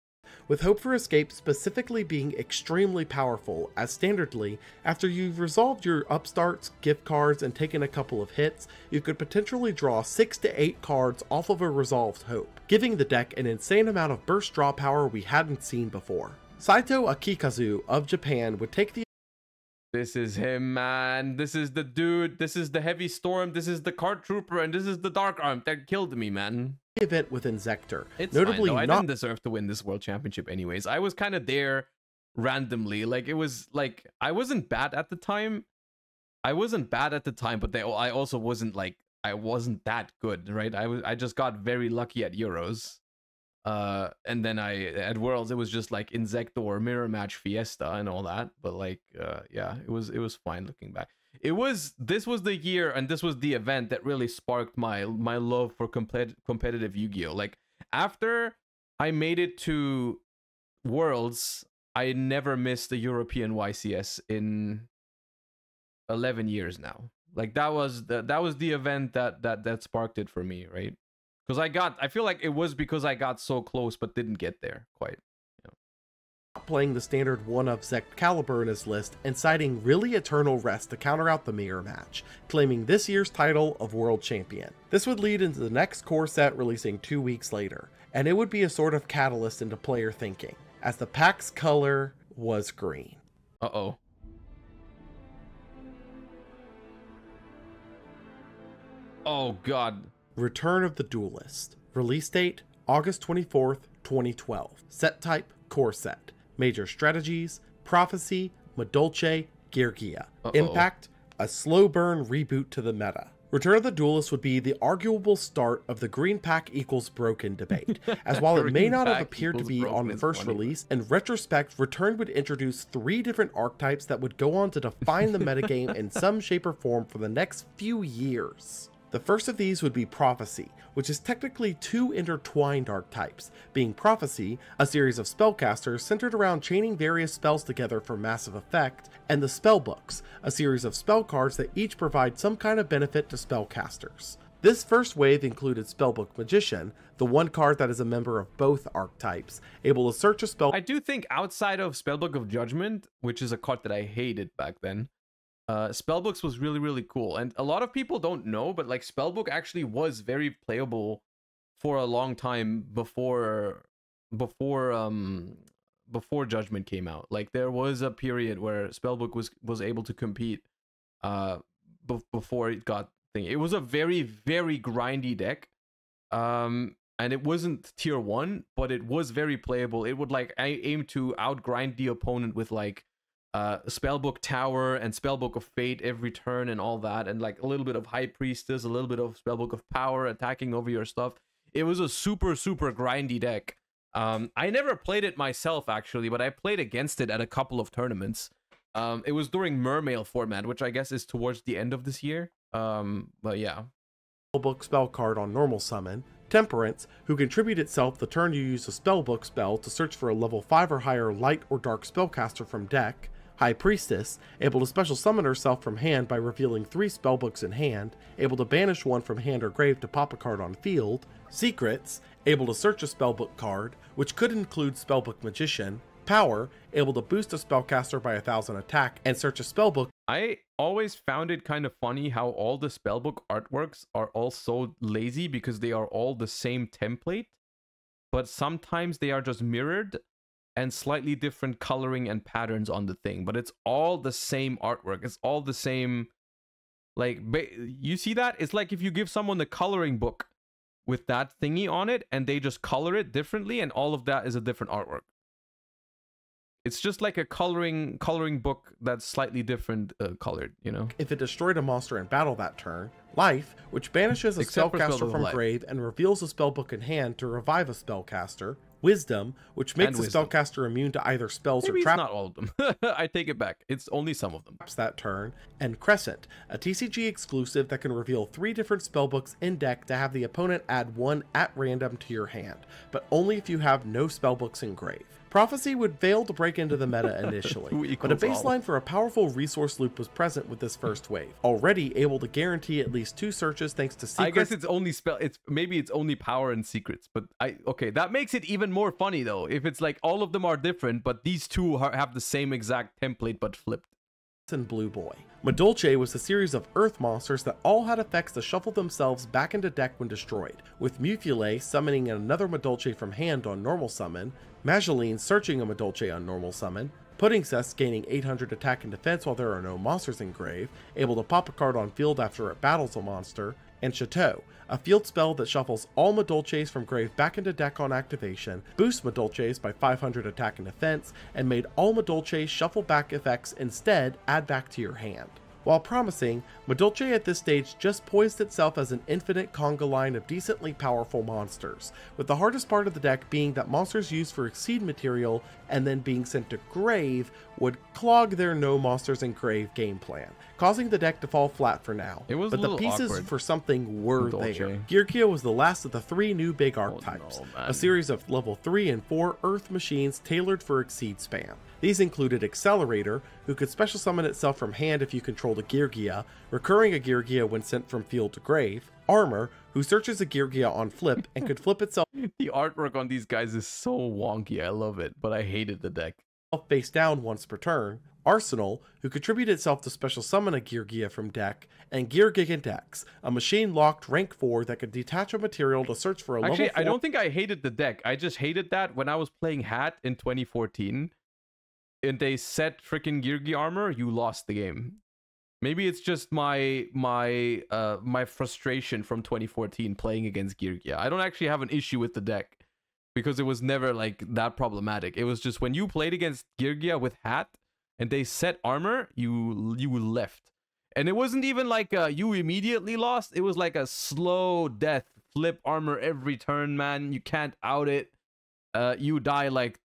With Hope for Escape specifically being extremely powerful, as standardly, after you've resolved your upstarts, gift cards, and taken a couple of hits, you could potentially draw 6 to 8 cards off of a resolved Hope, giving the deck an insane amount of burst draw power we hadn't seen before. Saito Akikazu of Japan would take the This is him, man. This is the dude. This is the Heavy Storm. This is the Card Trooper. And this is the Dark Arm that killed me, man. Event with Inzektor, It's notably fine, though. I not didn't deserve to win this world championship anyways. I was kind of there randomly. Like it was like I wasn't bad at the time. I wasn't bad at the time, but they I also wasn't like I wasn't that good, right? I was I just got very lucky at Euros. Uh and then I at Worlds it was just like Inzektor, Mirror Match Fiesta and all that. But like uh yeah, it was it was fine looking back. It was this was the year and this was the event that really sparked my my love for compet- competitive Yu-Gi-Oh. Like after I made it to Worlds, I never missed a European YCS in 11 years now. Like that was the, that was the event that that that sparked it for me, right? Because I got I feel like it was because I got so close but didn't get there quite. Playing the standard one of Zektkaliber in his list and citing Really Eternal Rest to counter out the mirror match, claiming this year's title of World Champion. This would lead into the next core set releasing two weeks later, and it would be a sort of catalyst into player thinking, as the pack's color was green. Uh oh. Oh god. Return of the Duelist. Release date August 24th, 2012. Set type Core Set. Major strategies Prophecy, Madolce, Geargia. Impact A slow burn reboot to the meta. Return of the Duelist would be the arguable start of the Green Pack equals Broken debate, as while it may not have appeared to be on first funny. release, in retrospect, Return would introduce three different archetypes that would go on to define the metagame in some shape or form for the next few years. The first of these would be Prophecy, which is technically two intertwined archetypes, being Prophecy, a series of spellcasters centered around chaining various spells together for massive effect, and the Spellbooks, a series of spell cards that each provide some kind of benefit to spellcasters. This first wave included Spellbook Magician, the one card that is a member of both archetypes, able to search a spell I do think outside of Spellbook of Judgment, which is a card that I hated back then, uh, Spellbooks was really really cool, and a lot of people don't know, but like Spellbook actually was very playable for a long time before before um before Judgment came out. Like there was a period where Spellbook was was able to compete uh be- before it got thing. It was a very very grindy deck. Um and it wasn't tier 1, but it was very playable. It would like a- aim to outgrind the opponent with like uh spellbook tower and spellbook of fate every turn and all that and like a little bit of high priestess a little bit of spellbook of power attacking over your stuff it was a super super grindy deck. Um, I never played it myself actually, but I played against it at a couple of tournaments. Um, it was during Mermail format, which I guess is towards the end of this year. Um, but yeah, Spellbook spell card on normal summon. Temperance, who contribute itself the turn you use a spellbook spell to search for a level 5 or higher light or dark spellcaster from deck. High Priestess, able to special summon herself from hand by revealing three spellbooks in hand, able to banish one from hand or grave to pop a card on field. Secrets, able to search a spellbook card, which could include Spellbook Magician. Power, able to boost a spellcaster by a thousand attack and search a spellbook I always found it kind of funny how all the spellbook artworks are all so lazy because they are all the same template, but sometimes they are just mirrored and slightly different coloring and patterns on the thing, but it's all the same artwork. It's all the same like ba- you see that? It's like if you give someone the coloring book with that thingy on it and they just color it differently and all of that is a different artwork. It's just like a coloring coloring book that's slightly different uh, colored, you know. if it destroyed a monster in battle that turn. Life, which banishes a Except spellcaster Spell from Life. grave and reveals a spellbook in hand to revive a spellcaster. Wisdom, which makes And Wisdom. spellcaster immune to either spells Maybe or it's traps not all of them. I take it back. It's only some of them. that turn. And Crescent, a TCG exclusive that can reveal three different spellbooks in deck to have the opponent add one at random to your hand, but only if you have no spellbooks in grave. Prophecy would fail to break into the meta initially, but a equals all? baseline for a powerful resource loop was present with this first wave, already able to guarantee at least two searches thanks to secrets I guess it's only spell. It's maybe it's only power and secrets. But I okay, that makes it even more funny though. If it's like all of them are different, but these two ha- have the same exact template but flipped. and Blue Boy. Madolche was a series of earth monsters that all had effects to shuffle themselves back into deck when destroyed, with Mewfeuille summoning another Madolche from hand on normal summon, Magileine searching a Madolche on normal summon, Puddingcess gaining 800 attack and defense while there are no monsters in grave, able to pop a card on field after it battles a monster, and Chateau, a field spell that shuffles all Madolches from grave back into deck on activation, boosts Madolches by 500 attack and defense, and made all Madolches shuffle back effects instead add back to your hand. While promising, Madolche at this stage just poised itself as an infinite conga line of decently powerful monsters, with the hardest part of the deck being that monsters used for Exceed material and then being sent to Grave would clog their no monsters in Grave game plan, causing the deck to fall flat for now. It was a but the pieces awkward. for something were Madolche. there. Geargia was the last of the three new big oh, archetypes, no, a series of level 3 and 4 Earth machines tailored for Exceed spam. These included Accelerator, who could special summon itself from hand if you controlled a Geargia, recurring a Geargia when sent from field to grave, Armor, who searches a Geargia on flip and could flip itself The artwork on these guys is so wonky. I love it, but I hated the deck. face down once per turn, Arsenal, who contributed itself to special summon a Geargia from deck, and Gear Gigantex, a machine locked rank 4 that could detach a material to search for a Actually, level 4 I don't think I hated the deck. I just hated that when I was playing Hat in 2014, and they set freaking Geargiarmor, you lost the game. Maybe it's just my my uh my frustration from 2014 playing against Geargia. I don't actually have an issue with the deck because it was never like that problematic. It was just when you played against Geargia with Hat and they set armor, you you left. And it wasn't even like uh, you immediately lost. It was like a slow death, flip armor every turn, man. You can't out it. Uh, you die like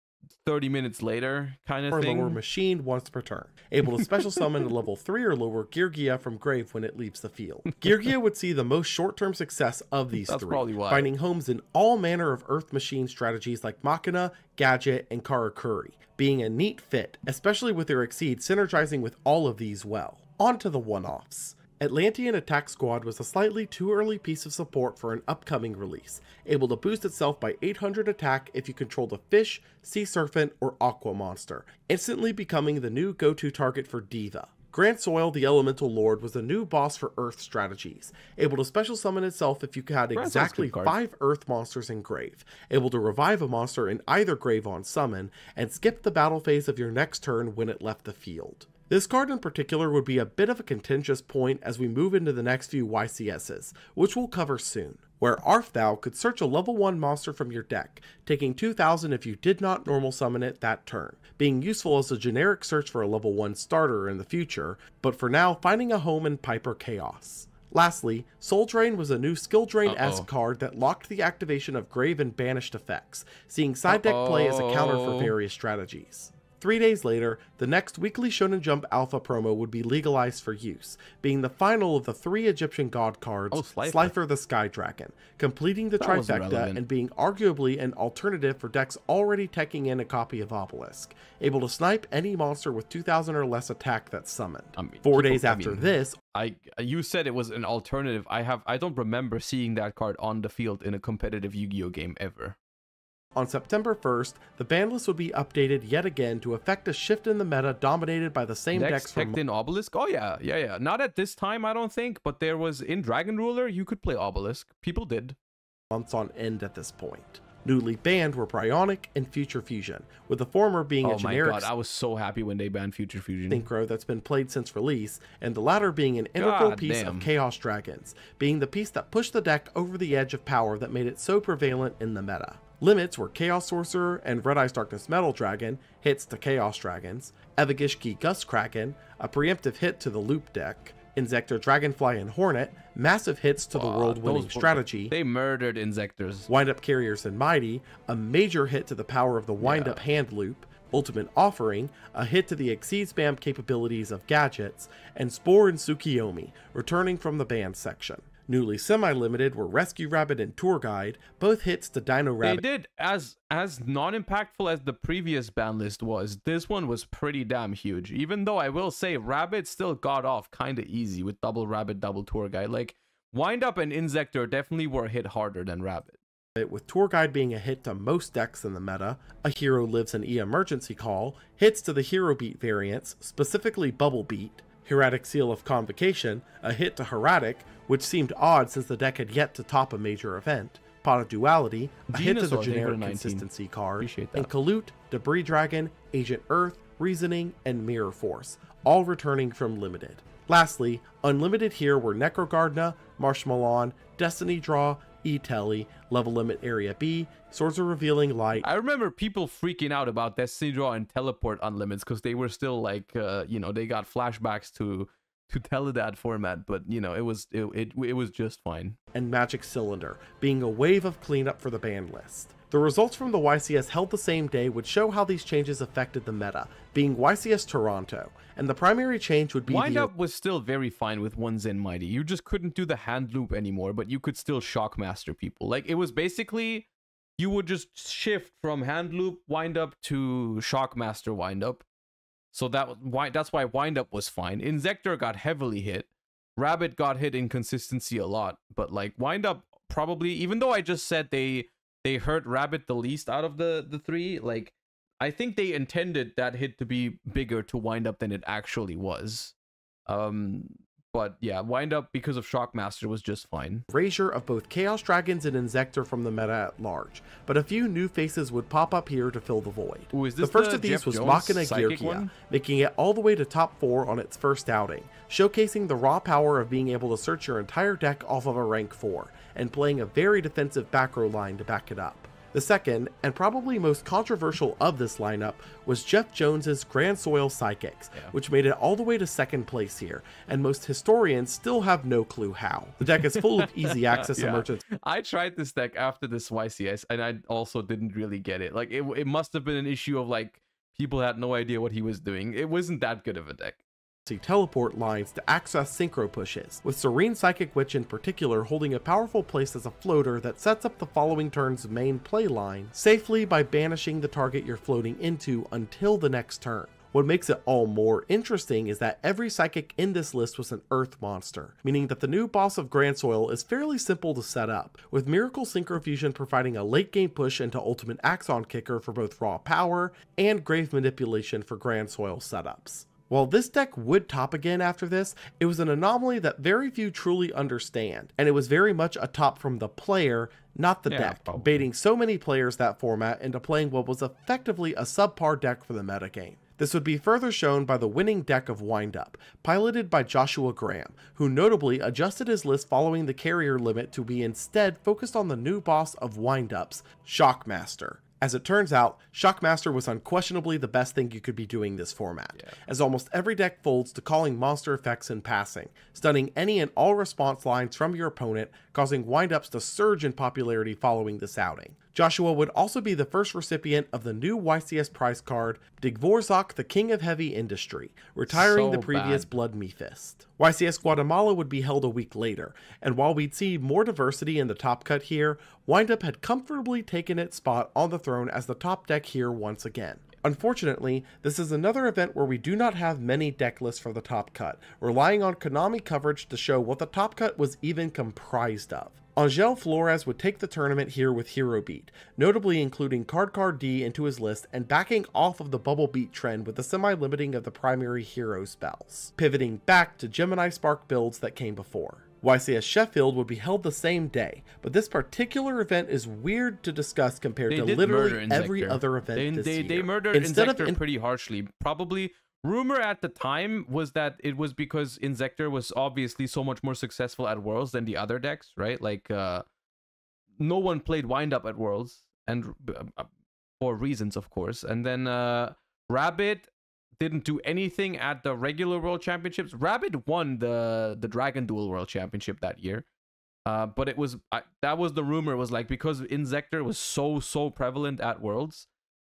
30 minutes later, kind of or thing. lower machine once per turn. Able to special summon a level 3 or lower Geargia from grave when it leaves the field. Geargia would see the most short-term success of these That's three, finding homes in all manner of Earth machine strategies like Machina, Gadget, and Karakuri, being a neat fit, especially with their Exceed synergizing with all of these well. On to the one-offs. Atlantean Attack Squad was a slightly too early piece of support for an upcoming release, able to boost itself by 800 attack if you controlled a fish, sea serpent, or aqua monster, instantly becoming the new go-to target for Diva. Grandsoil, the Elemental Lord, was a new boss for Earth strategies, able to special summon itself if you had exactly five Earth monsters in Grave, able to revive a monster in either Grave on summon, and skip the battle phase of your next turn when it left the field. This card in particular would be a bit of a contentious point as we move into the next few YCSs, which we'll cover soon, where Arf Thou could search a level 1 monster from your deck, taking 2000 if you did not normal summon it that turn, being useful as a generic search for a level 1 starter in the future, but for now finding a home in Piper Chaos. Lastly, Soul Drain was a new Skill Drain esque card that locked the activation of Grave and Banished effects, seeing side deck play as a counter for various strategies. Three days later, the next weekly Shonen Jump Alpha promo would be legalized for use, being the final of the three Egyptian god cards, Oh, Slifer. Slifer the Sky Dragon, completing the That trifecta and being arguably an alternative for decks already teching in a copy of Obelisk, able to snipe any monster with 2000 or less attack that's summoned. I mean, Four days I after mean- this, I you said it was an alternative. I have I don't remember seeing that card on the field in a competitive Yu-Gi-Oh game ever. On September 1st, the ban list would be updated yet again to affect a shift in the meta dominated by the same Decks decks from in Obelisk. Oh yeah, yeah, yeah. Not at this time, I don't think, but there was in Dragon Ruler you could play Obelisk. People did. months on end at this point. Newly banned were Brionac and Future Fusion, with the former being a generic. oh my god, I was so happy when they banned Future Fusion. synchro that's been played since release, and the latter being an integral God piece damn. of Chaos Dragons, being the piece that pushed the deck over the edge of power that made it so prevalent in the meta. Limits were Chaos Sorcerer and Red Eyes Darkness Metal Dragon, hits to Chaos Dragons, Evigishki Gustkraken, a preemptive hit to the Loop deck, Inzektor Dragonfly and Hornet, massive hits to the Uh, world winning strategy, They murdered Inzektors. Wind Up Carrier Zenmaity, a major hit to the power of the Wind Up Hand Loop, Ultimate Offering, a hit to the Exceed Spam capabilities of gadgets, and Spore and Tsukiyomi, returning from the banned section. Newly semi-limited were Rescue Rabbit and Tour Guide, both hits to Dino Rabbit. They did as as non-impactful as the previous ban list was. This one was pretty damn huge. Even though I will say Rabbit still got off kind of easy with double Rabbit, double Tour Guide. Like Wind Up and Inzektor definitely were hit harder than Rabbit. with Tour Guide being a hit to most decks in the meta, a hero lives an E emergency call, hits to the Hero Beat variants, specifically Bubble Beat, Hieratic Seal of Convocation, a hit to Hieratic, which seemed odd since the deck had yet to top a major event, Pot of Duality, a hit to the generic consistency card, and that. Debris Dragon, Agent Earth, Reasoning, and Mirror Force, all returning from Limited. Lastly, unlimited here were Necrogardna, Marshmallow, Destiny Draw, E-Telly, Level Limit Area B, Swords of Revealing Light, I remember people freaking out about Destiny Draw and Teleport unlimits because they were still like, uh, you know, they got flashbacks to to Teledad format, but you know, it was it, it it was just fine. and Magic Cylinder, being a wave of cleanup for the ban list. The results from the YCS held the same day would show how these changes affected the meta, being YCS Toronto, and the primary change would be Wind the up was still very fine with one Zen Mighty. You just couldn't do the hand loop anymore, but you could still shockmaster people. Like it was basically you would just shift from hand loop wind up to shockmaster wind up. So that why that's why wind up was fine. Insector got heavily hit. Rabbit got hit in consistency a lot, but like wind up probably even though I just said they they hurt Rabbit the least out of the the three, like I think they intended that hit to be bigger to wind up than it actually was. Um, but yeah, wind up because of Shockmaster was just fine. erasure of both Chaos Dragons and Inzektor from the meta at large, but a few new faces would pop up here to fill the void. Ooh, is the first the of these Jeff was Jones Machina one? making it all the way to top 4 on its first outing, showcasing the raw power of being able to search your entire deck off of a rank 4, and playing a very defensive back row line to back it up. The second, and probably most controversial of this lineup, was Jeff Jones's Grand Soil Psychics, Yeah. which made it all the way to second place here, and most historians still have no clue how. The deck is full of easy access Yeah. emergence I tried this deck after this YCS, and I also didn't really get it. Like it, it must have been an issue of like people had no idea what he was doing. It wasn't that good of a deck. Teleport lines to access synchro pushes, with Serene Psychic Witch in particular holding a powerful place as a floater that sets up the following turn's main play line safely by banishing the target you're floating into until the next turn. What makes it all more interesting is that every psychic in this list was an earth monster, meaning that the new boss of Grand Soil is fairly simple to set up, with Miracle Synchrofusion providing a late game push into Ultimate Axon Kicker for both raw power and grave manipulation for Grand Soil setups. While this deck would top again after this, it was an anomaly that very few truly understand, and it was very much a top from the player, not the Yeah, deck, probably. baiting so many players that format into playing what was effectively a subpar deck for the metagame. This would be further shown by the winning deck of Windup, piloted by Joshua Graham, who notably adjusted his list following the carrier limit to be instead focused on the new boss of Windups, Shockmaster. As it turns out, Shockmaster was unquestionably the best thing you could be doing this format, Yeah. as almost every deck folds to calling monster effects in passing, stunning any and all response lines from your opponent, causing windups to surge in popularity following this outing. Joshua would also be the first recipient of the new YCS prize card, Digvorzak, the King of Heavy Industry, retiring So the previous bad. Blood Mephist. YCS Guatemala would be held a week later, and while we'd see more diversity in the top cut here, Windup had comfortably taken its spot on the throne as the top deck here once again. Unfortunately, this is another event where we do not have many deck lists for the top cut, relying on Konami coverage to show what the top cut was even comprised of. Angel Flores would take the tournament here with Hero Beat, notably including Card Car D into his list and backing off of the Bubble Beat trend with the semi-limiting of the primary hero spells, pivoting back to Gemini Spark builds that came before. YCS Sheffield would be held the same day, but this particular event is weird to discuss compared They to literally every other event They, this they, year. they murdered Instead Inzektor of in- pretty harshly. Probably rumor at the time was that it was because Inzektor was obviously so much more successful at Worlds than the other decks, right? Like uh no one played wind up at Worlds and uh, uh, for reasons of course. And then uh Rabbit didn't do anything at the regular World Championships. Rabbit won the the Dragon Duel World Championship that year. Uh, but it was I, that was the rumor was like because Inzektor was so so prevalent at Worlds,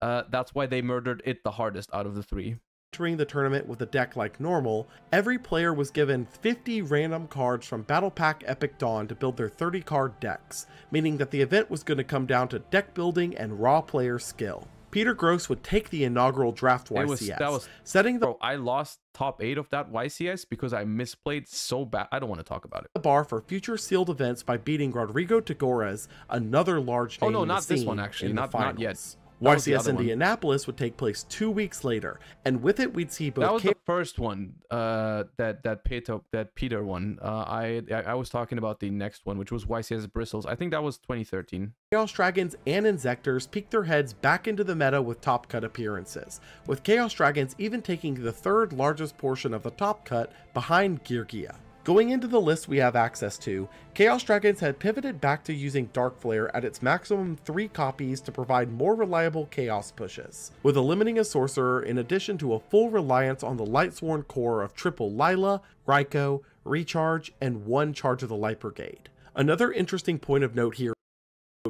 uh, that's why they murdered it the hardest out of the three. entering the tournament with a deck like normal, every player was given 50 random cards from Battle Pack Epic Dawn to build their 30 card decks, meaning that the event was going to come down to deck building and raw player skill. Peter Gross would take the inaugural draft YCS, was- that was- setting the Bro, I lost top eight of that YCS because I misplayed so bad. I don't want to talk about it. the bar for future sealed events by beating Rodrigo Tagores, another large oh, name. Oh, no, not this one, actually. Not- not yet. YCS one. Indianapolis would take place two weeks later, and with it we'd see both That was K- the first one. Uh, that that Peter that Peter one. Uh, I I was talking about the next one, which was YCS Bristles. I think that was 2013. Chaos Dragons and Inzektors peeked their heads back into the meta with top cut appearances, with Chaos Dragons even taking the third largest portion of the top cut behind Geargia. Going into the list we have access to, Chaos Dragons had pivoted back to using Dark Flare at its maximum 3 copies to provide more reliable Chaos pushes, with eliminating a Sorcerer in addition to a full reliance on the Lightsworn core of triple Lyla, Ryko, Recharge, and one Charge of the Light Brigade. Another interesting point of note here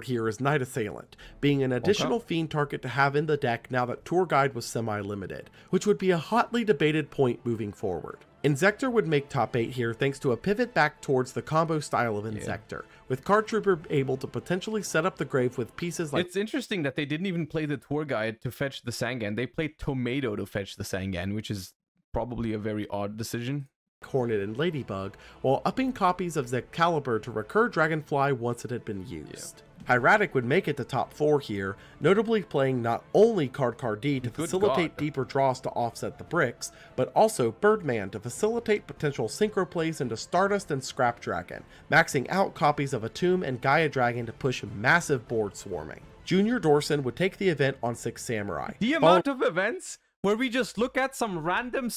here is Night Assailant, being an additional fiend target to have in the deck now that Tour Guide was semi-limited, which would be a hotly debated point moving forward. Inzektor would make top 8 here thanks to a pivot back towards the combo style of Inzektor, with Card Trooper able to potentially set up the grave with pieces like it's interesting that they didn't even play the tour guide to fetch the Sangan. They played Tomato to fetch the Sangan, which is probably a very odd decision. Hornet and Ladybug, while upping copies of Zektkaliber to recur Dragonfly once it had been used. Hieratic would make it to top 4 here, notably playing not only Card Car D to Good facilitate God. deeper draws to offset the bricks, but also Birdman to facilitate potential synchro plays into Stardust and Scrap Dragon, maxing out copies of Atum and Gaia Dragon to push massive board swarming. Junior Dorson would take the event on Six Samurai. The amount of events where we just look at some random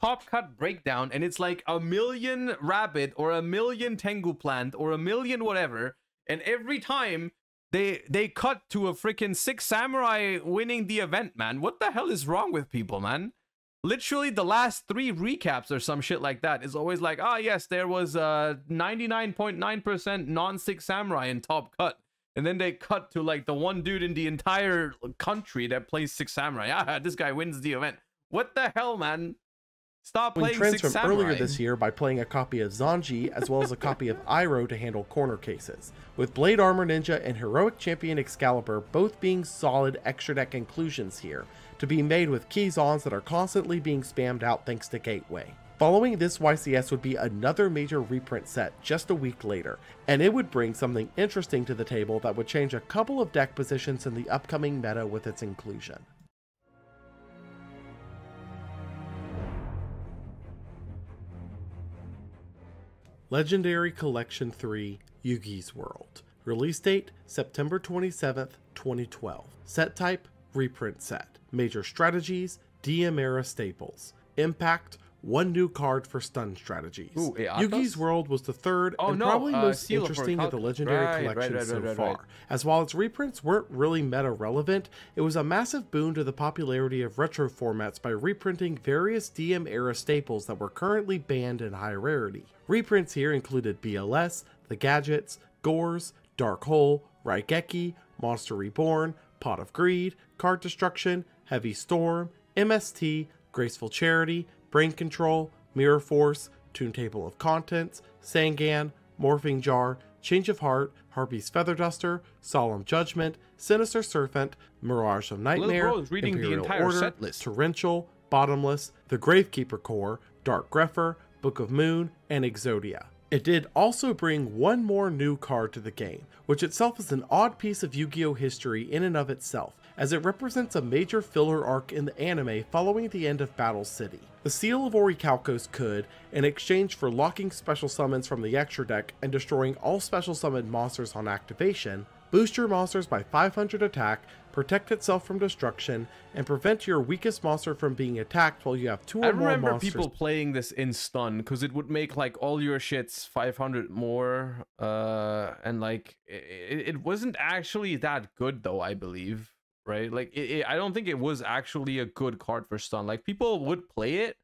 top cut breakdown and it's like a million rabbit or a million tengu plant or a million whatever, and every time they they cut to a freaking six samurai winning the event, man. What the hell is wrong with people, man? Literally, the last three recaps or some shit like that is always like, ah, yes, there was uh 99.9% non six samurai in top cut. And then they cut to like the one dude in the entire country that plays Six Samurai. Ah, this guy wins the event. What the hell, man? Stop When playing trends Six from Samurai. earlier this year by playing a copy of Zanji as well as a copy of Irou to handle corner cases, with Blade Armor Ninja and Heroic Champion Excalibur both being solid extra deck inclusions here, to be made with Kizans that are constantly being spammed out thanks to Gateway. Following this YCS would be another major reprint set just a week later, and it would bring something interesting to the table that would change a couple of deck positions in the upcoming meta with its inclusion. Legendary Collection 3 Yugi's World. Release date September 27th, 2012. Set type Reprint set. Major strategies DM era staples. Impact one new card for stun strategies. Ooh, Yugi's World was the third Oh, and no, probably uh, most Seal interesting of the Legendary right, Collection right, so right, right, far. As while its reprints weren't really meta relevant, it was a massive boon to the popularity of retro formats by reprinting various DM era staples that were currently banned in high rarity. Reprints here included BLS, The Gadgets, Gorz, Dark Hole, Raigeki, Monster Reborn, Pot of Greed, Card Destruction, Heavy Storm, MST, Graceful Charity, Brain Control, Mirror Force, Tune Table of Contents, Sangan, Morphing Jar, Change of Heart, Harpy's Feather Duster, Solemn Judgment, Sinister Serpent, Mirage of Nightmare, reading the Imperial entire Order, set list. Torrential, Bottomless, The Gravekeeper Core, Dark Grepher, Book of Moon, and Exodia. It did also bring one more new card to the game, which itself is an odd piece of Yu Gi Oh! history in and of itself, as it represents a major filler arc in the anime following the end of Battle City. The Seal of Orichalcos could, in exchange for locking special summons from the extra deck and destroying all special summoned monsters on activation, boost your monsters by 500 attack, protect itself from destruction, and prevent your weakest monster from being attacked while you have two or I more remember monsters people playing this in stun because it would make like all your shits 500 more. Uh, and like it, it wasn't actually that good though. I believe right. Like it, it, I don't think it was actually a good card for stun. Like people would play it,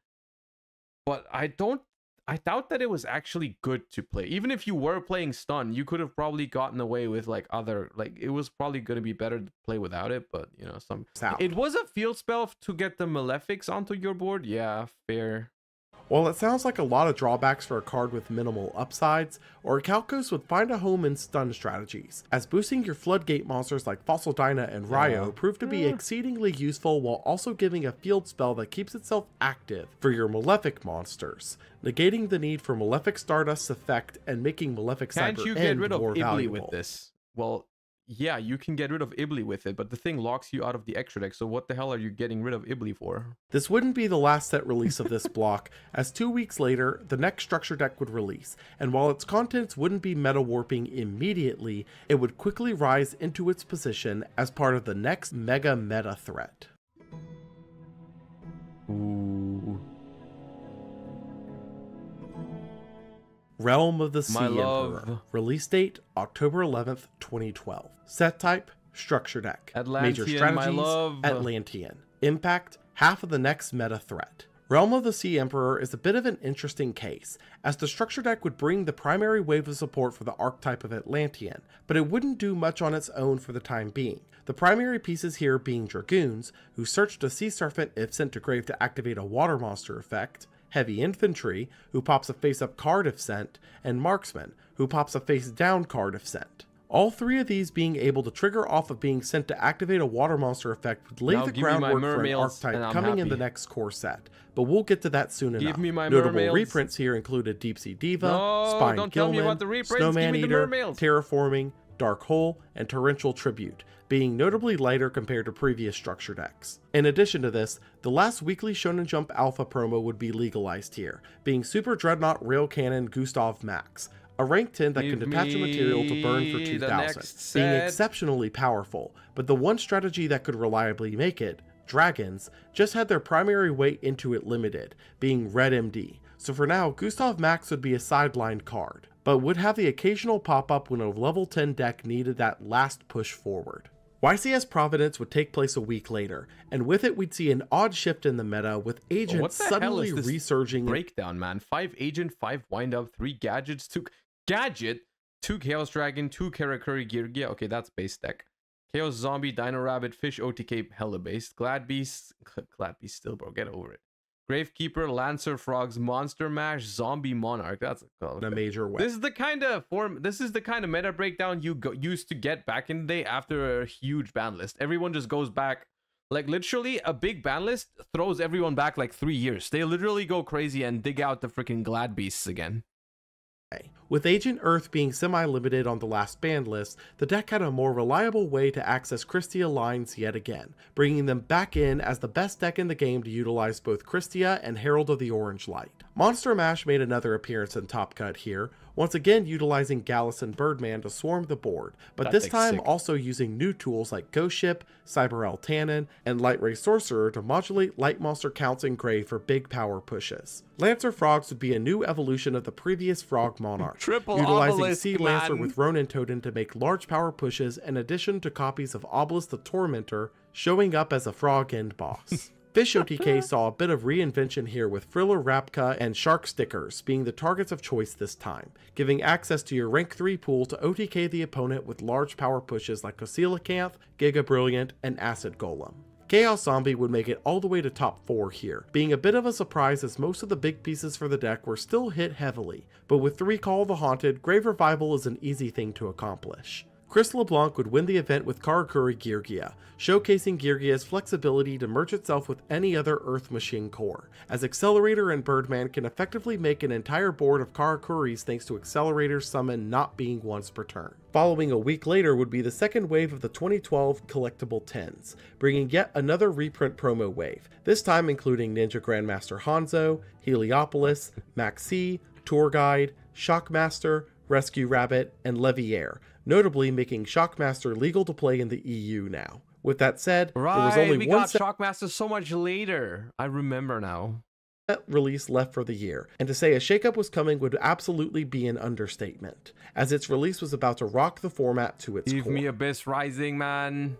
but I don't. I doubt that it was actually good to play. Even if you were playing stun, you could have probably gotten away with like other like it was probably going to be better to play without it. But you know, some out. it was a field spell to get the malefics onto your board. Yeah, fair. While it sounds like a lot of drawbacks for a card with minimal upsides, Orichalcos would find a home in stun strategies, as boosting your floodgate monsters like Fossil Dyna and Ryo Yeah. proved to be mm. exceedingly useful while also giving a field spell that keeps itself active for your Malefic monsters, negating the need for Malefic Stardust's effect and making Malefic Can't Cyber you get End rid of more Ibli valuable. with this? Well, yeah, you can get rid of Ibli with it, but the thing locks you out of the extra deck. So what the hell are you getting rid of Ibli for? This wouldn't be the last set release of this block, as two weeks later, the next structure deck would release, and while its contents wouldn't be meta warping immediately, it would quickly rise into its position as part of the next mega meta threat. Ooh. Realm of the Sea My Emperor. love. Release date October 11th, 2012. Set type Structure deck. Major Atlantean, my strategies. Atlantean. Impact half of the next meta threat. Realm of the Sea Emperor is a bit of an interesting case, as the structure deck would bring the primary wave of support for the archetype of Atlantean, but it wouldn't do much on its own for the time being. The primary pieces here being Dragoons, who search a Sea Serpent if sent to grave to activate a water monster effect, Heavy Infantry, who pops a face up card if sent, and Marksman, who pops a face down card if sent. All three of these being able to trigger off of being sent to activate a water monster effect would lay Now the give me my groundwork for an archetype coming in the next core set, but we'll get to that soon Give enough. me my Notable mermails. reprints here included Deep Sea Diva, No, Spine don't tell me Gilman, about the reprints, give Snowman me Eater. Terraforming, Dark Hole, and Torrential Tribute, being notably lighter compared to previous structure decks. In addition to this, the last weekly Shonen Jump Alpha promo would be legalized here, being Super Dreadnought Rail Cannon Gustav Max, a rank 10 that can detach a material to burn for 2000, being exceptionally powerful, but the one strategy that could reliably make it, Dragons, just had their primary weight into it limited, being Red MD. So for now, Gustav Max would be a sidelined card, but would have the occasional pop up when a level 10 deck needed that last push forward. YCS Providence would take place a week later, and with it we'd see an odd shift in the meta with agents hell suddenly resurging in breakdown, man? Five agent, five wind up, three gadgets, two gadget, two chaos dragon, two karakuri gear. Yeah, okay, that's base deck. Chaos zombie, dino rabbit, fish OTK, hella based. Glad beast, glad beast still, bro. Get over it. Gravekeeper, Lancer Frogs, Monster Mash, Zombie Monarch. That's a okay. major way. This is the kind of form. This is the kind of meta breakdown you go, used to get back in the day after a huge ban list. Everyone just goes back, like literally a big ban list throws everyone back like three years. They literally go crazy and dig out the freaking glad beasts again. With Agent Earth being semi-limited on the last ban list, the deck had a more reliable way to access Christia lines yet again, bringing them back in as the best deck in the game to utilize both Christia and Herald of the Orange Light. Monster Mash made another appearance in Top Cut here, once again utilizing Gallus and Birdman to swarm the board, but That this time sick. also using new tools like Ghost Ship, Cyber Tannen, and Light Ray Sorcerer to modulate light monster counts in grave for big power pushes. Lancer Frogs would be a new evolution of the previous Frog Monarch, Triple utilizing Sea Lancer man. with Ronin Totem to make large power pushes in addition to copies of Obelisk the Tormentor showing up as a frog end boss. Fish OTK saw a bit of reinvention here with Friller Rabca and Shark Stickers being the targets of choice this time, giving access to your rank 3 pool to OTK the opponent with large power pushes like Coelacanth, Giga Brilliant, and Acid Golem. Chaos Zombie would make it all the way to top 4 here, being a bit of a surprise as most of the big pieces for the deck were still hit heavily, but with 3 Call the Haunted, Grave Revival is an easy thing to accomplish. Chris LeBlanc would win the event with Karakuri Geargia, showcasing Geargia's flexibility to merge itself with any other Earth Machine core, as Accelerator and Birdman can effectively make an entire board of Karakuris thanks to Accelerator's summon not being once per turn. Following a week later would be the second wave of the 2012 collectible 10s, bringing yet another reprint promo wave, this time including Ninja Grandmaster Hanzo, Heliopolis, Maxi, Tour Guide, Shockmaster, Rescue Rabbit, and Leviair, notably making Shockmaster legal to play in the EU now. With that said, Right, there was only we one got set Shockmaster so much later. I remember now. That release left for the year, and to say a shakeup was coming would absolutely be an understatement, as its release was about to rock the format to its Give core. me Abyss Rising, man.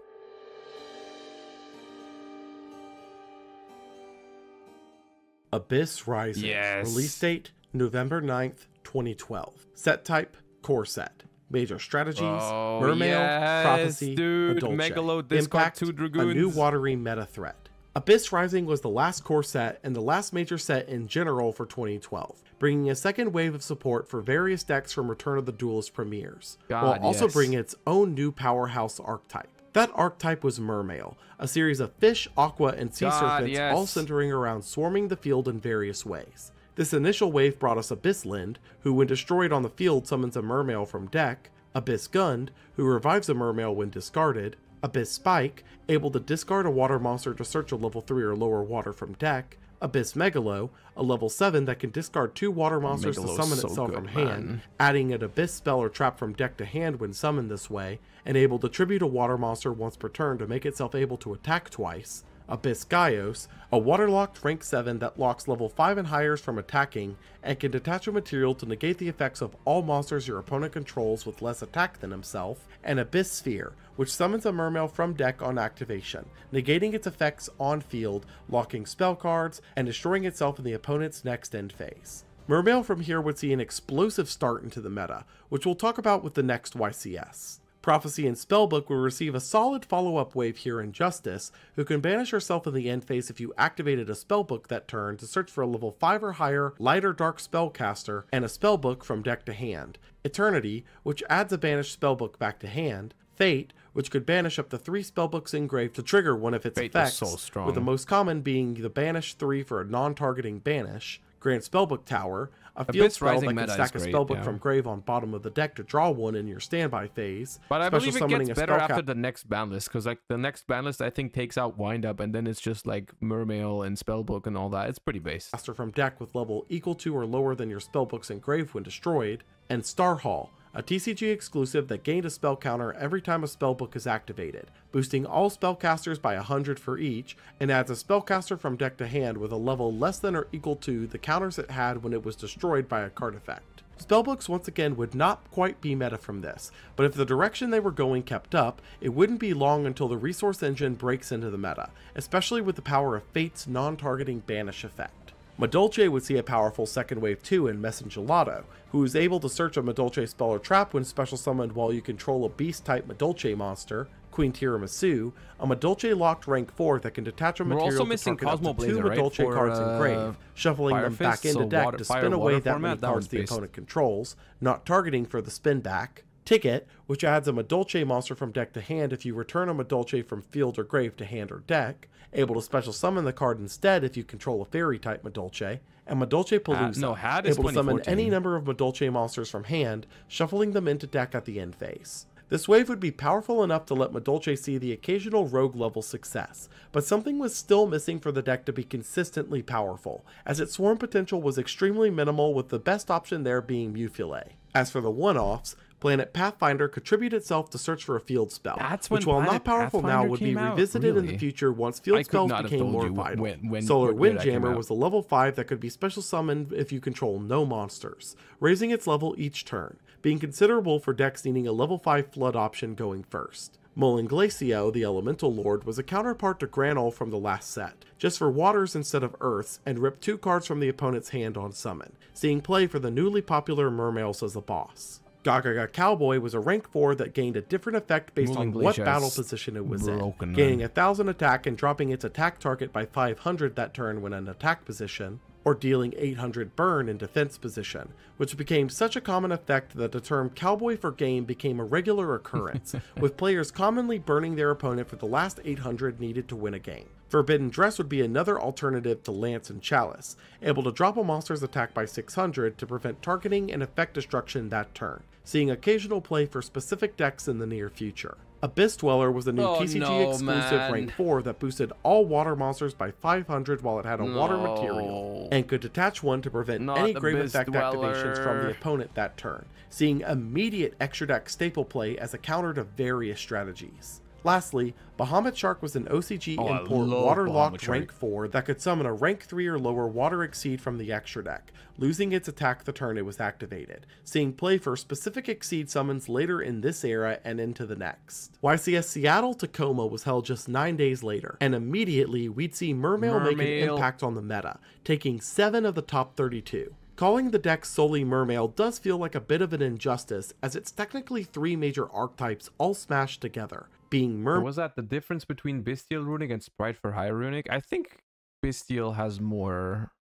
Abyss Rising. Yes. Release date November 9th, 2012. Set type Core Set. Major strategies Oh, Mermail, yes, Prophecy, dude. Megalo, Impact, two a new watery meta threat. Abyss Rising was the last core set and the last major set in general for 2012, bringing a second wave of support for various decks from Return of the Duelist premieres, while also yes. bringing its own new powerhouse archetype. That archetype was Mermail, a series of fish, aqua, and sea God, serpents all centering around swarming the field in various ways. This initial wave brought us Abyss Lind, who when destroyed on the field summons a mermail from deck, Abyss Gund, who revives a mermail when discarded, Abyss Spike, able to discard a water monster to search a level 3 or lower water from deck, Abyss Megalo, a level 7 that can discard two water monsters to summon so itself good, from hand, man. adding an Abyss spell or trap from deck to hand when summoned this way, and able to tribute a water monster once per turn to make itself able to attack twice, Abyss Gaios, a waterlocked rank 7 that locks level 5 and higher from attacking, and can detach a material to negate the effects of all monsters your opponent controls with less attack than himself, and Abyss Sphere, which summons a mermail from deck on activation, negating its effects on field, locking spell cards, and destroying itself in the opponent's next end phase. Mermail from here would see an explosive start into the meta, which we'll talk about with the next YCS. Prophecy and Spellbook will receive a solid follow-up wave here in Justice, who can banish herself in the end phase if you activated a Spellbook that turn to search for a level 5 or higher light or dark spellcaster and a Spellbook from deck to hand. Eternity, which adds a banished Spellbook back to hand. Fate, which could banish up to three spellbooks engraved to trigger one of its Fate effects, so with the most common being the Banish 3 for a non-targeting banish, Grand Spellbook Tower, a field Abyss spell Rising that can stack a spellbook yeah. from grave on bottom of the deck to draw one in your standby phase. But I believe it gets better after the next ban list, because like the next ban list I think takes out Wind Up, and then it's just like Mermail and Spellbook and all that. It's pretty base. caster from deck with level equal to or lower than your spellbooks engraved when destroyed, and Star Hall, a TCG exclusive that gained a spell counter every time a spellbook is activated, boosting all spellcasters by 100 for each, and adds a spellcaster from deck to hand with a level less than or equal to the counters it had when it was destroyed by a card effect. Spellbooks once again would not quite be meta from this, but if the direction they were going kept up, it wouldn't be long until the resource engine breaks into the meta, especially with the power of Fate's non-targeting banish effect. Madolche would see a powerful second wave too in Messengelato, who is able to search a Madolche spell or trap when special summoned while you control a beast type Madolche monster, Queen Tiramisu, a Madolche locked rank 4 that can detach a We're material also to missing target up to two Cosmo Blazer, right, Madolche for, cards uh, engraved, shuffling Fire them back Fist, into so deck water- to spin away that format, many that cards the opponent controls, not targeting for the spin back, Ticket, which adds a Madolche monster from deck to hand if you return a Madolche from field or grave to hand or deck, able to special summon the card instead if you control a fairy type Madolche, and Madolche Palooza, no, had able to summon any number of Madolche monsters from hand, shuffling them into deck at the end phase. This wave would be powerful enough to let Madolche see the occasional rogue level success, but something was still missing for the deck to be consistently powerful, as its swarm potential was extremely minimal with the best option there being Mewfeuille. As for the one-offs, Planet Pathfinder could tribute itself to search for a field spell, That's which while Planet not powerful now would be revisited in the future once field spells became more vital. when- when- Solar Windjammer was a level 5 that could be special summoned if you control no monsters, raising its level each turn, being considerable for decks needing a level 5 flood option going first. Moulinglacia, the Elemental Lord, was a counterpart to Granol from the last set, just for waters instead of earths, and ripped two cards from the opponent's hand on summon, seeing play for the newly popular Mermails as a boss. Gagaga Cowboy was a rank 4 that gained a different effect based on what battle position it was broken, in, gaining a 1000 attack and dropping its attack target by 500 that turn when in attack position, or dealing 800 burn in defense position, which became such a common effect that the term cowboy for game became a regular occurrence, with players commonly burning their opponent for the last 800 needed to win a game. Forbidden Dress would be another alternative to Lance and Chalice, able to drop a monster's attack by 600 to prevent targeting and effect destruction that turn, seeing occasional play for specific decks in the near future. Abyss Dweller was a new Oh, TCG no, exclusive man. rank 4 that boosted all water monsters by 500 while it had a water material, and could detach one to prevent Not any grave effect activations from the opponent that turn, seeing immediate extra deck staple play as a counter to various strategies. Lastly, Bahamut Shark was an OCG Oh, import waterlocked rank 4 that could summon a rank 3 or lower water exceed from the extra deck, losing its attack the turn it was activated, seeing play for specific exceed summons later in this era and into the next. YCS Seattle Tacoma was held just 9 days later, and immediately we'd see Mermail, make an impact on the meta, taking 7 of the top 32. Calling the deck solely Mermail does feel like a bit of an injustice, as it's technically three major archetypes all smashed together, being Mermail. Was that the difference between Bestial Runic and Sprite for High Runic? I think Bestial has more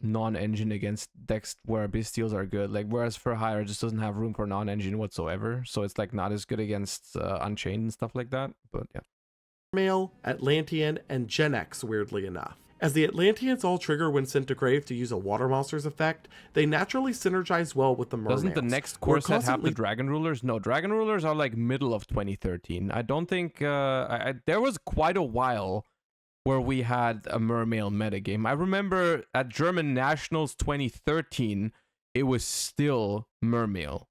non-engine against decks where Bestials are good. Like whereas for Higher just doesn't have room for non-engine whatsoever. So it's like not as good against uh, Unchained and stuff like that. But yeah. Male, Atlantean, and Genex, weirdly enough. As the Atlanteans all trigger when sent to grave to use a Water Monsters effect, they naturally synergize well with the mermails. Doesn't the next core set have the Dragon Rulers? No, Dragon Rulers are like middle of 2013. I don't think uh, I, I, there was quite a while where we had a Mermail metagame. I remember at German Nationals 2013, it was still Mermail,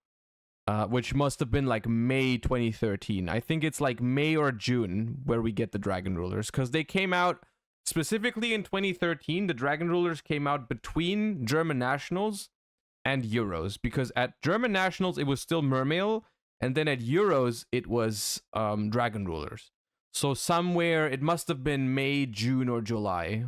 uh, which must have been like May 2013. I think it's like May or June where we get the Dragon Rulers because they came out specifically in 2013. The Dragon Rulers came out between German Nationals and Euros because at German Nationals it was still Mermail, and then at Euros it was um, Dragon Rulers. So somewhere it must have been May, June, or July.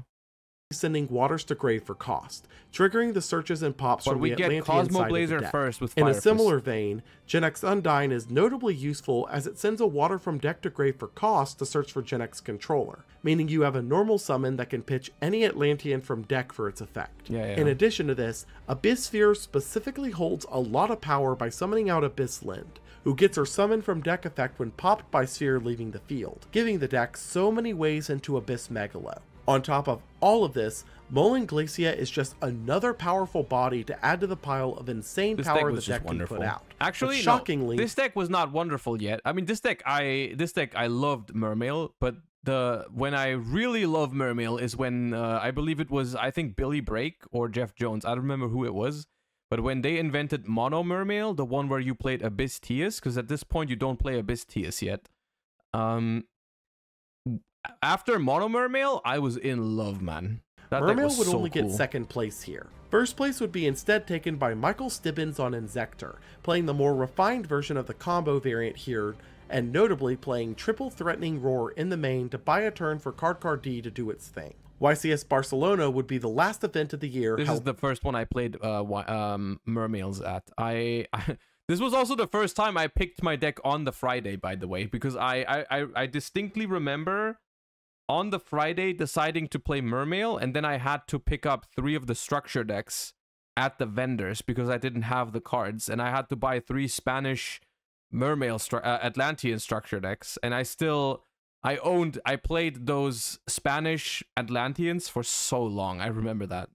Sending waters to grave for cost, triggering the searches and pops But from we the get Atlantean Cosmo side of the deck. first with In a Fire similar Fist. vein, Genex Undine is notably useful as it sends a water from deck to grave for cost to search for Genex controller, meaning you have a normal summon that can pitch any Atlantean from deck for its effect. Yeah, yeah. In addition to this, Abyss Sphere specifically holds a lot of power by summoning out Abyss Lind, who gets her summon from deck effect when popped by Sphere leaving the field, giving the deck so many ways into Abyss Megalo. On top of all of this, Moulinglacia is just another powerful body to add to the pile of insane This power the deck just can wonderful. put out. But Actually, no, shockingly, this deck was not wonderful yet. I mean, this deck, I this deck, I loved Mermail, but the when I really love Mermail is when uh, I believe it was I think Billy Brake or Jeff Jones. I don't remember who it was, but when they invented Mono Mermail, the one where you played Abyssteus, because at this point you don't play Abyss Tias yet. Um, after Mono Mermail, I was in love, man. That Mermail would so only get second place here. First place would be instead taken by Michael Stibbins on Inzektor, playing the more refined version of the combo variant here, and notably playing triple threatening roar in the main to buy a turn for Card Car D to do its thing. YCS Barcelona would be the last event of the year. This is the first one I played uh, um, Mermails at. I, I this was also the first time I picked my deck on the Friday, by the way, because I, I, I distinctly remember on the Friday deciding to play Mermail, and then I had to pick up three of the structure decks at the vendors because I didn't have the cards, and I had to buy three Spanish Mermail stru- uh, Atlantean structure decks, and I still I owned I played those Spanish Atlanteans for so long. I remember that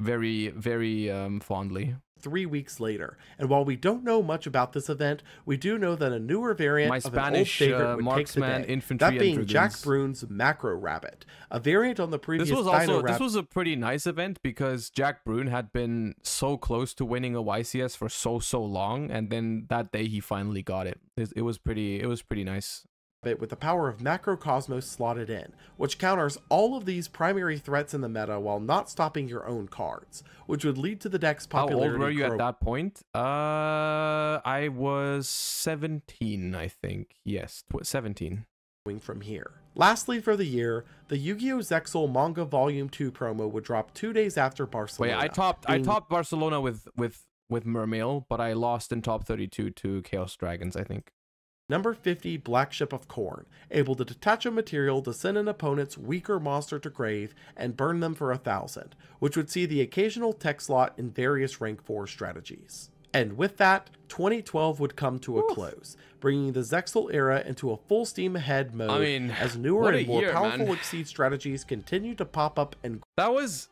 very very um, fondly. three weeks later. And while we don't know much about this event, we do know that a newer variant My of Spanish, an old favorite uh, would marksman, take the day. infantry, that being Jack. Brune's Macro Rabbit, a variant on the previous This was also this was a pretty nice event because Jack Brune had been so close to winning a YCS for so so long, and then that day he finally got it. It, it was pretty it was pretty nice. With the power of Macrocosmos slotted in, which counters all of these primary threats in the meta while not stopping your own cards, which would lead to the deck's popularity. How old were you at that point? Uh, I was seventeen, I think. Yes, seventeen. going from here. Lastly, for the year, the Yu-Gi-Oh! Zexal Manga Volume 2 promo would drop two days after Barcelona. Wait. I topped I topped Barcelona with with with Mermail, but I lost in top thirty two to Chaos Dragons. I think. Number 50, Black Ship of Corn, able to detach a material to send an opponent's weaker monster to grave and burn them for a thousand, which would see the occasional tech slot in various rank 4 strategies. And with that, 2012 would come to a close, bringing the Zexal era into a full steam ahead mode mean, as newer and more year, powerful man. Exceed strategies continue to pop up and that was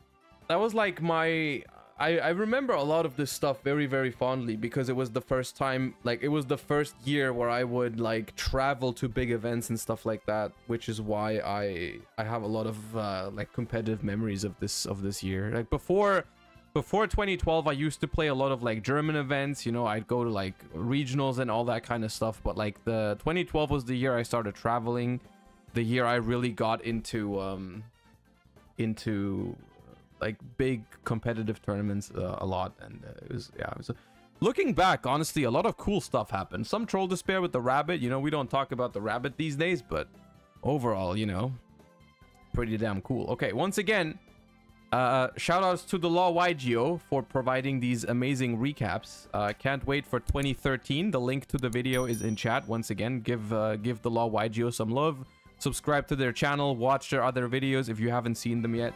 that was like my I, I remember a lot of this stuff very very fondly because it was the first time like it was the first year where I would like travel to big events and stuff like that which is why I I have a lot of uh, like competitive memories of this of this year. Like before before 2012 I used to play a lot of like German events you know I'd go to like regionals and all that kind of stuff but like the 2012 was the year I started traveling the year I really got into um into like big competitive tournaments uh, a lot and uh, it was yeah it was looking back honestly a lot of cool stuff happened. Some troll despair with the rabbit you know we don't talk about the rabbit these days but overall you know pretty damn cool. Okay once again uh shout outs to the law YGO for providing these amazing recaps. Uh can't wait for 2013 the link to the video is in chat. Once again give uh give the law YGO some love. Subscribe to their channel. Watch their other videos if you haven't seen them yet